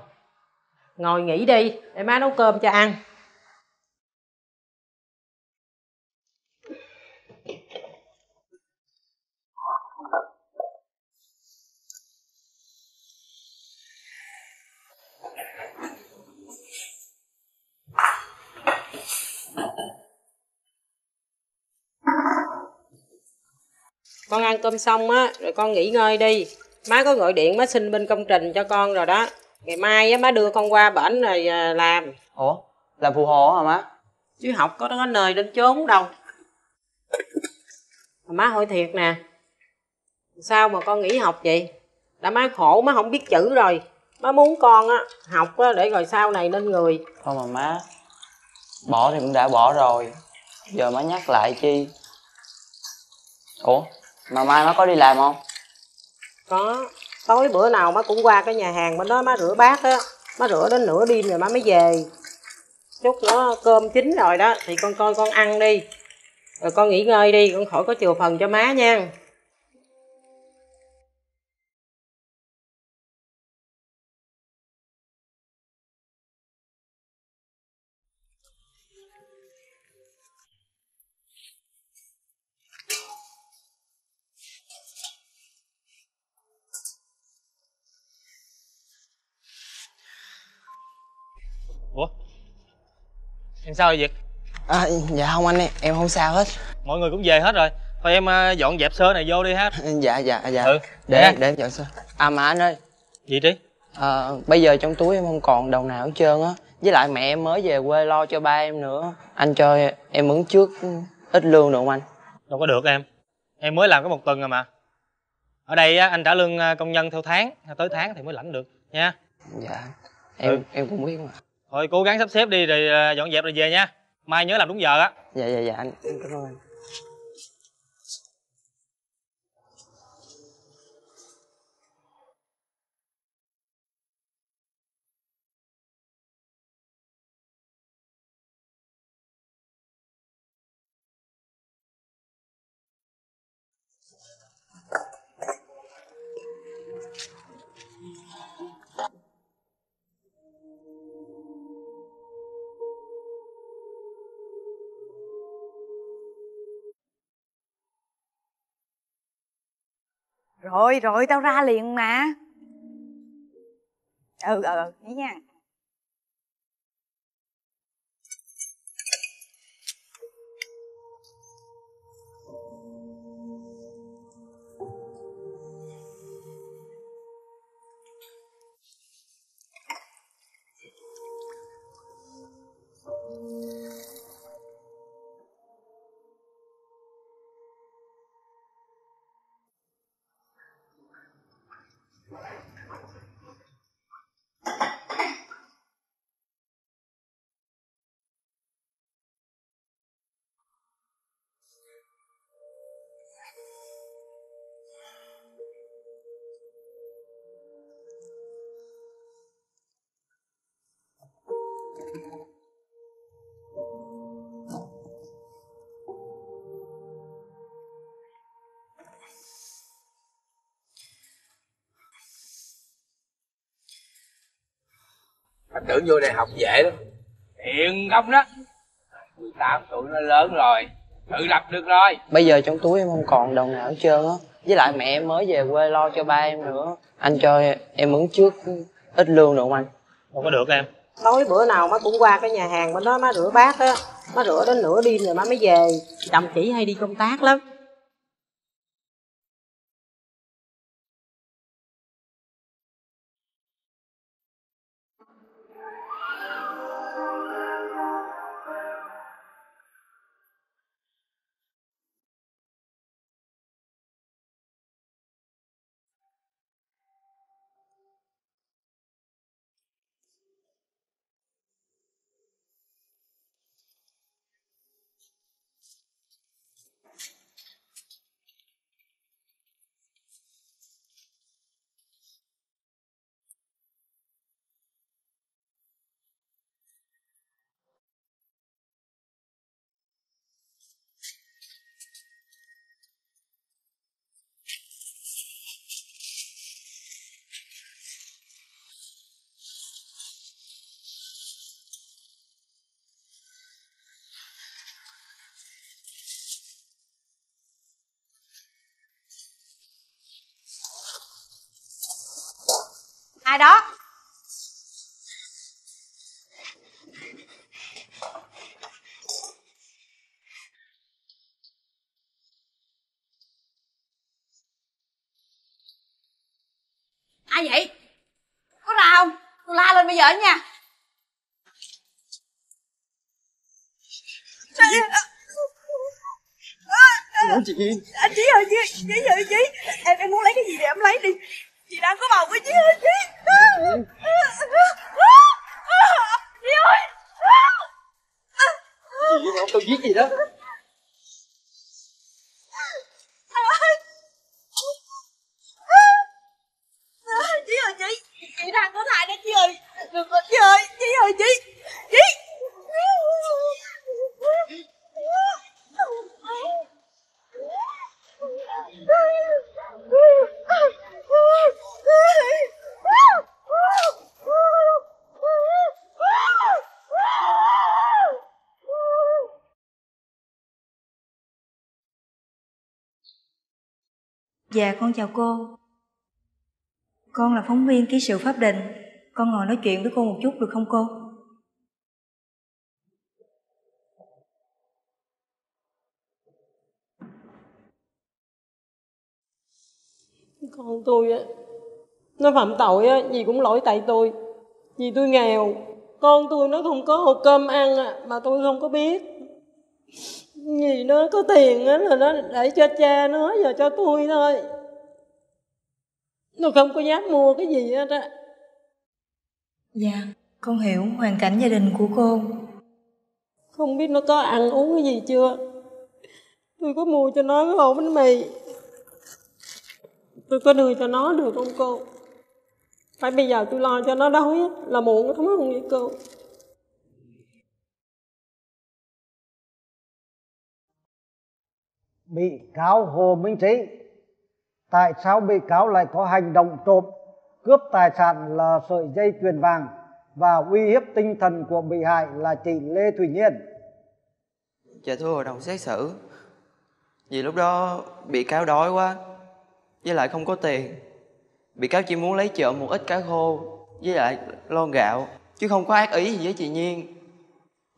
Ngồi nghỉ đi, Để má nấu cơm cho ăn. Con ăn cơm xong á, rồi con nghỉ ngơi đi má có gọi điện má xin bên công trình cho con rồi đó. Ngày mai á má đưa con qua bển rồi à, làm. Ủa? Làm phù hộ hả má? Chứ học có có nơi đến chốn đâu. Má hỏi thiệt nè sao mà con nghỉ học vậy? Đã má khổ má không biết chữ rồi. Má muốn con á học á để rồi sau này nên người. Thôi mà má Bỏ thì cũng đã bỏ rồi. Giờ má nhắc lại chi? Ủa? Mà mai má có đi làm không có. Tối bữa nào má cũng qua cái nhà hàng bên đó má rửa bát á. Má rửa đến nửa đêm rồi má mới về. Chút nữa cơm chín rồi đó, thì con coi con ăn đi. Rồi con nghỉ ngơi đi, con khỏi có chừa phần cho má nha. Sao vậy? Việt À, dạ không anh em không sao hết. Mọi người cũng về hết rồi. Thôi em ờ, dọn dẹp sơ này vô đi ha. Dạ dạ dạ. Ừ, để nè. để em dọn sơ. À mà anh ơi. Gì trí à, bây giờ trong túi em không còn đồng nào hết trơn á. Với lại mẹ em mới về quê lo cho ba em nữa. Anh cho em mướn trước ít lương được không anh? Đâu có được em. Em mới làm có một tuần rồi mà. Ở đây á, anh trả lương ờ, công nhân theo tháng tới tháng thì mới lãnh được nha. Dạ. Em Ừ. em cũng biết mà thôi cố gắng sắp xếp đi rồi ờ, dọn dẹp rồi về nha. Mai nhớ làm đúng giờ á. Dạ dạ dạ anh. Em cảm ơn anh Rồi rồi tao ra liền mà. Ừ ừ ừ nha. Tưởng vô đây học dễ lắm. Thiện không đó. 18 tuổi nó lớn rồi tự lập được rồi. Bây giờ trong túi em không còn đồng nào hết trơn á. Với lại mẹ em mới về quê lo cho ba em nữa. Anh cho em mướn trước ít lương được không anh? Đâu có được em. Tối bữa nào má cũng qua cái nhà hàng bên đó má rửa bát á. Má rửa đến nửa đêm rồi má mới về. Chồng chỉ hay đi công tác lắm la lên bây giờ đó nha Ủa chị Duyên anh chí ơi chí chí ơi chí em em muốn lấy cái gì thì em lấy đi? Chị đang có bầu với chí ơi chí chí ơi. Chị Duyên không tôi giết gì đó. Chí ơi chí chị đang có thai đó chí ơi đừng ơi chơi chị ơi chị chị Dạ con chào cô. Con là phóng viên ký sự pháp định con ngồi nói chuyện với cô một chút được không cô? con tôi á nó phạm tội á gì cũng lỗi tại tôi. Vì tôi nghèo. Con tôi nó không có hộp cơm ăn à, mà tôi không có biết. Vì nó có tiền á là nó để cho cha nó và cho tôi thôi. Nó không có dám mua cái gì hết á. Dạ con hiểu hoàn cảnh gia đình của cô. Không biết nó có ăn uống cái gì chưa? Tôi có mua cho nó cái ổ bánh mì. Tôi có đưa cho nó được không cô? Phải bây giờ tôi lo cho nó đói là muộn lắm không vậy cô? Bị cáo Hồ Minh Trí tại sao bị cáo lại có hành động trộm cướp tài sản là sợi dây chuyền vàng và uy hiếp tinh thần của bị hại là chị Lê Thủy Nhiên. Dạ thưa hội đồng xét xử, Vì lúc đó bị cáo đói quá, Với lại không có tiền, Bị cáo chỉ muốn lấy trộm một ít cá khô Với lại lon gạo, Chứ không có ác ý gì với chị Nhiên.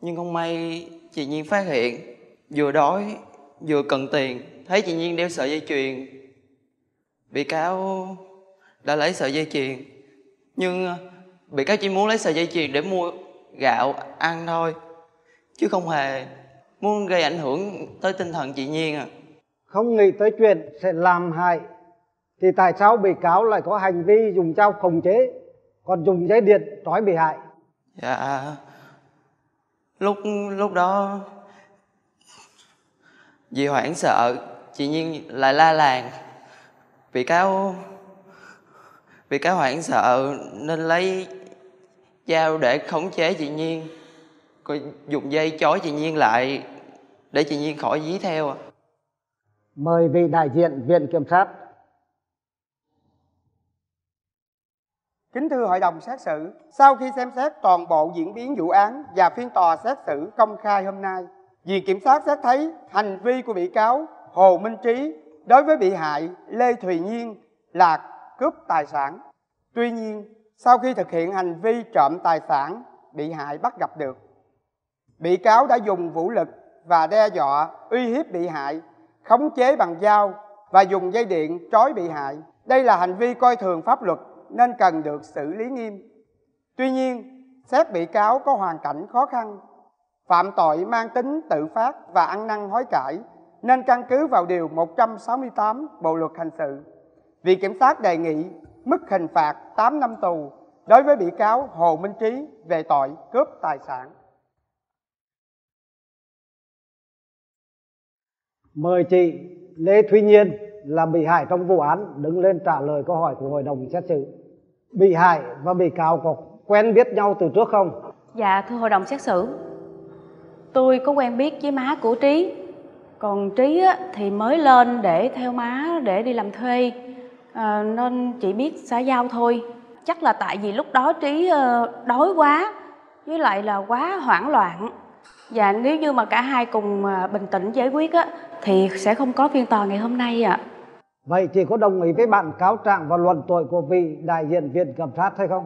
Nhưng không may chị Nhiên phát hiện, Vừa đói, vừa cần tiền, Thấy chị Nhiên đeo sợi dây chuyền. Bị cáo đã lấy sợi dây chuyền. Nhưng ờ, bị cáo chỉ muốn lấy sợi dây chuyền để mua gạo ăn thôi Chứ không hề muốn gây ảnh hưởng tới tinh thần chị Nhiên à. Không nghĩ tới chuyện sẽ làm hại. Thì tại sao bị cáo lại có hành vi dùng dao khống chế còn dùng dây điện trói bị hại? Dạ Lúc lúc đó Vì hoảng sợ Chị Nhiên lại la làng. Bị cáo Bị cáo hoảng sợ Nên lấy dao để khống chế chị Nhiên Rồi dùng dây chói chị Nhiên lại Để chị Nhiên khỏi dí theo à mời vị đại diện viện kiểm sát. Kính thưa hội đồng xét xử, sau khi xem xét toàn bộ diễn biến vụ án và phiên tòa xét xử công khai hôm nay, Viện Kiểm sát xét thấy hành vi của bị cáo Hồ Minh Trí đối với bị hại Lê Thùy Nhiên là cướp tài sản. Tuy nhiên, sau khi thực hiện hành vi trộm tài sản, bị hại bắt gặp được. Bị cáo đã dùng vũ lực và đe dọa uy hiếp bị hại, khống chế bằng dao và dùng dây điện trói bị hại. Đây là hành vi coi thường pháp luật nên cần được xử lý nghiêm. Tuy nhiên, xét bị cáo có hoàn cảnh khó khăn, phạm tội mang tính tự phát và ăn năn hối cải, nên căn cứ vào Điều 168 Bộ Luật Hình sự, Viện Kiểm sát đề nghị mức hình phạt 8 năm tù đối với bị cáo Hồ Minh Trí về tội cướp tài sản. mời chị Lê Thúy Nhiên là bị hại trong vụ án đứng lên trả lời câu hỏi của hội đồng xét xử. Bị hại và bị cáo có quen biết nhau từ trước không? Dạ thưa hội đồng xét xử. Tôi có quen biết với má của Trí. Còn Trí á, thì mới lên để theo má để đi làm thuê à, Nên chỉ biết xã giao thôi. Chắc là tại vì lúc đó Trí ờ, đói quá Với lại là quá hoảng loạn. Và nếu như mà cả hai cùng ờ, bình tĩnh giải quyết á Thì sẽ không có phiên tòa ngày hôm nay ạ. Vậy chị có đồng ý với bản cáo trạng và luận tội của vị đại diện viện kiểm sát hay không?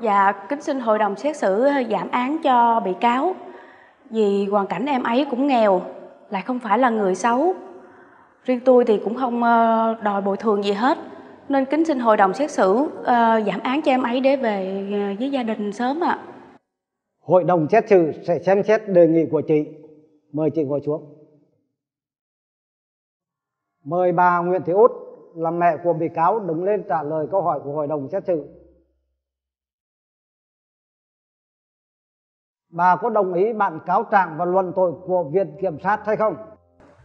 Dạ, kính xin hội đồng xét xử giảm án cho bị cáo. Vì hoàn cảnh em ấy cũng nghèo, lại không phải là người xấu. Riêng tôi thì cũng không ờ, đòi bồi thường gì hết Nên kính xin hội đồng xét xử ờ, giảm án cho em ấy để về ờ, với gia đình sớm ạ. Hội đồng xét xử sẽ xem xét đề nghị của chị. Mời chị ngồi xuống. Mời bà Nguyễn Thị Út là mẹ của bị cáo đứng lên trả lời câu hỏi của hội đồng xét xử. Bà có đồng ý bản cáo trạng và luận tội của viện kiểm sát hay không?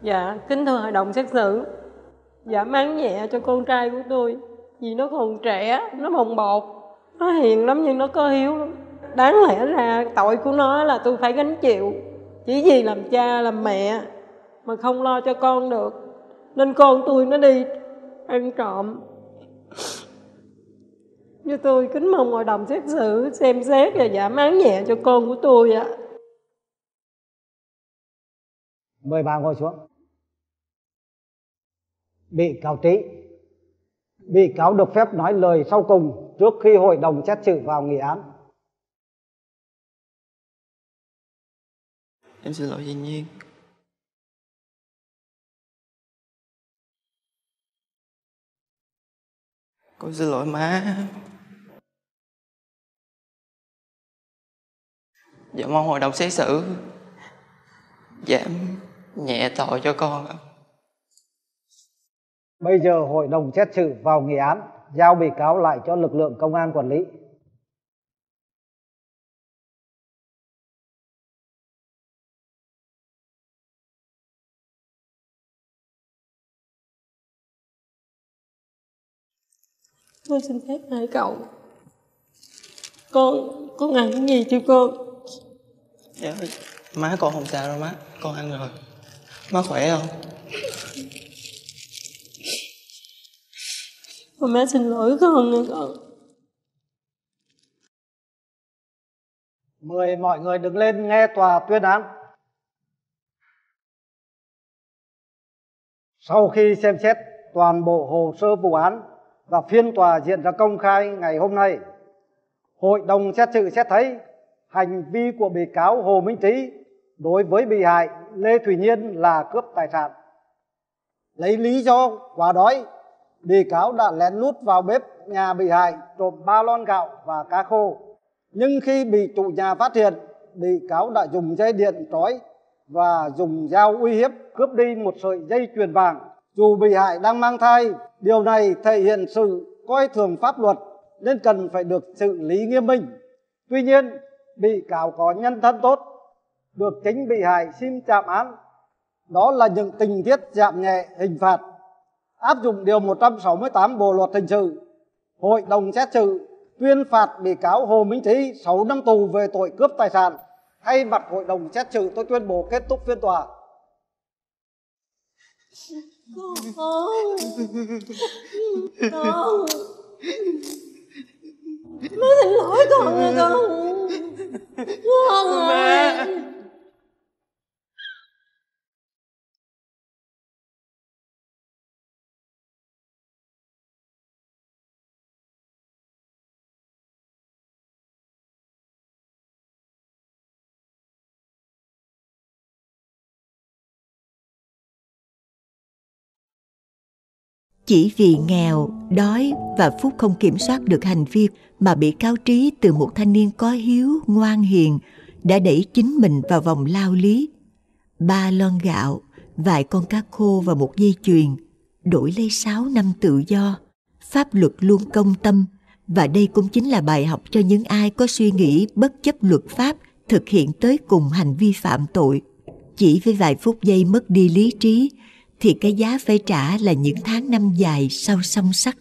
Dạ, kính thưa hội đồng xét xử Dạ, giảm án nhẹ cho con trai của tôi. Vì nó còn trẻ, nó bồng bột. Nó hiền lắm nhưng nó có hiếu lắm. Đáng lẽ ra tội của nó là tôi phải gánh chịu. Chỉ vì làm cha, làm mẹ Mà không lo cho con được. Nên con tôi nó đi ăn trộm. Như tôi kính mong hội đồng xét xử xem xét và giảm án nhẹ cho con của tôi ạ. Mời bà ngồi xuống bị cáo trí Bị cáo được phép nói lời sau cùng trước khi hội đồng xét xử vào nghị án. Em xin lỗi chị Nhiên Con xin lỗi, má Dạ mong hội đồng xét xử Giảm nhẹ tội cho con ạ. Bây giờ hội đồng xét xử vào nghị án giao bị cáo lại cho lực lượng công an quản lý. Con xin phép hai cậu Con, con ăn cái gì chưa con? Dạ má con không sao đâu má Con ăn rồi Má khỏe không? Con mẹ xin lỗi con nha con Mời mọi người đứng lên nghe tòa tuyên án. Sau khi xem xét toàn bộ hồ sơ vụ án và phiên tòa diễn ra công khai ngày hôm nay, Hội đồng xét xử xét thấy hành vi của bị cáo Hồ Minh Trí đối với bị hại Lê Thủy Nhiên là cướp tài sản. Lấy lý do quá đói, bị cáo đã lén lút vào bếp nhà bị hại trộm ba lon gạo và cá khô. Nhưng khi bị chủ nhà phát hiện, bị cáo đã dùng dây điện trói và dùng dao uy hiếp cướp đi một sợi dây chuyền vàng. Dù bị hại đang mang thai, điều này thể hiện sự coi thường pháp luật nên cần phải được xử lý nghiêm minh. Tuy nhiên, bị cáo có nhân thân tốt, được chính bị hại xin chạm án. Đó là những tình tiết giảm nhẹ hình phạt. Áp dụng điều 168 Bộ luật hình sự, Hội đồng xét xử tuyên phạt bị cáo Hồ Minh Trí 6 năm tù về tội cướp tài sản. Thay mặt hội đồng xét xử tôi tuyên bố kết thúc phiên tòa. Con Con Má xin lỗi con nha con Con ơi Chỉ vì nghèo, đói và Phúc không kiểm soát được hành vi mà bị cáo trí từ một thanh niên có hiếu, ngoan hiền đã đẩy chính mình vào vòng lao lý. Ba lon gạo, vài con cá khô và một dây chuyền, đổi lấy sáu năm tự do. Pháp luật luôn công tâm và đây cũng chính là bài học cho những ai có suy nghĩ bất chấp luật pháp thực hiện tới cùng hành vi phạm tội. Chỉ với vài phút giây mất đi lý trí thì cái giá phải trả là những tháng năm dài sau song sắt.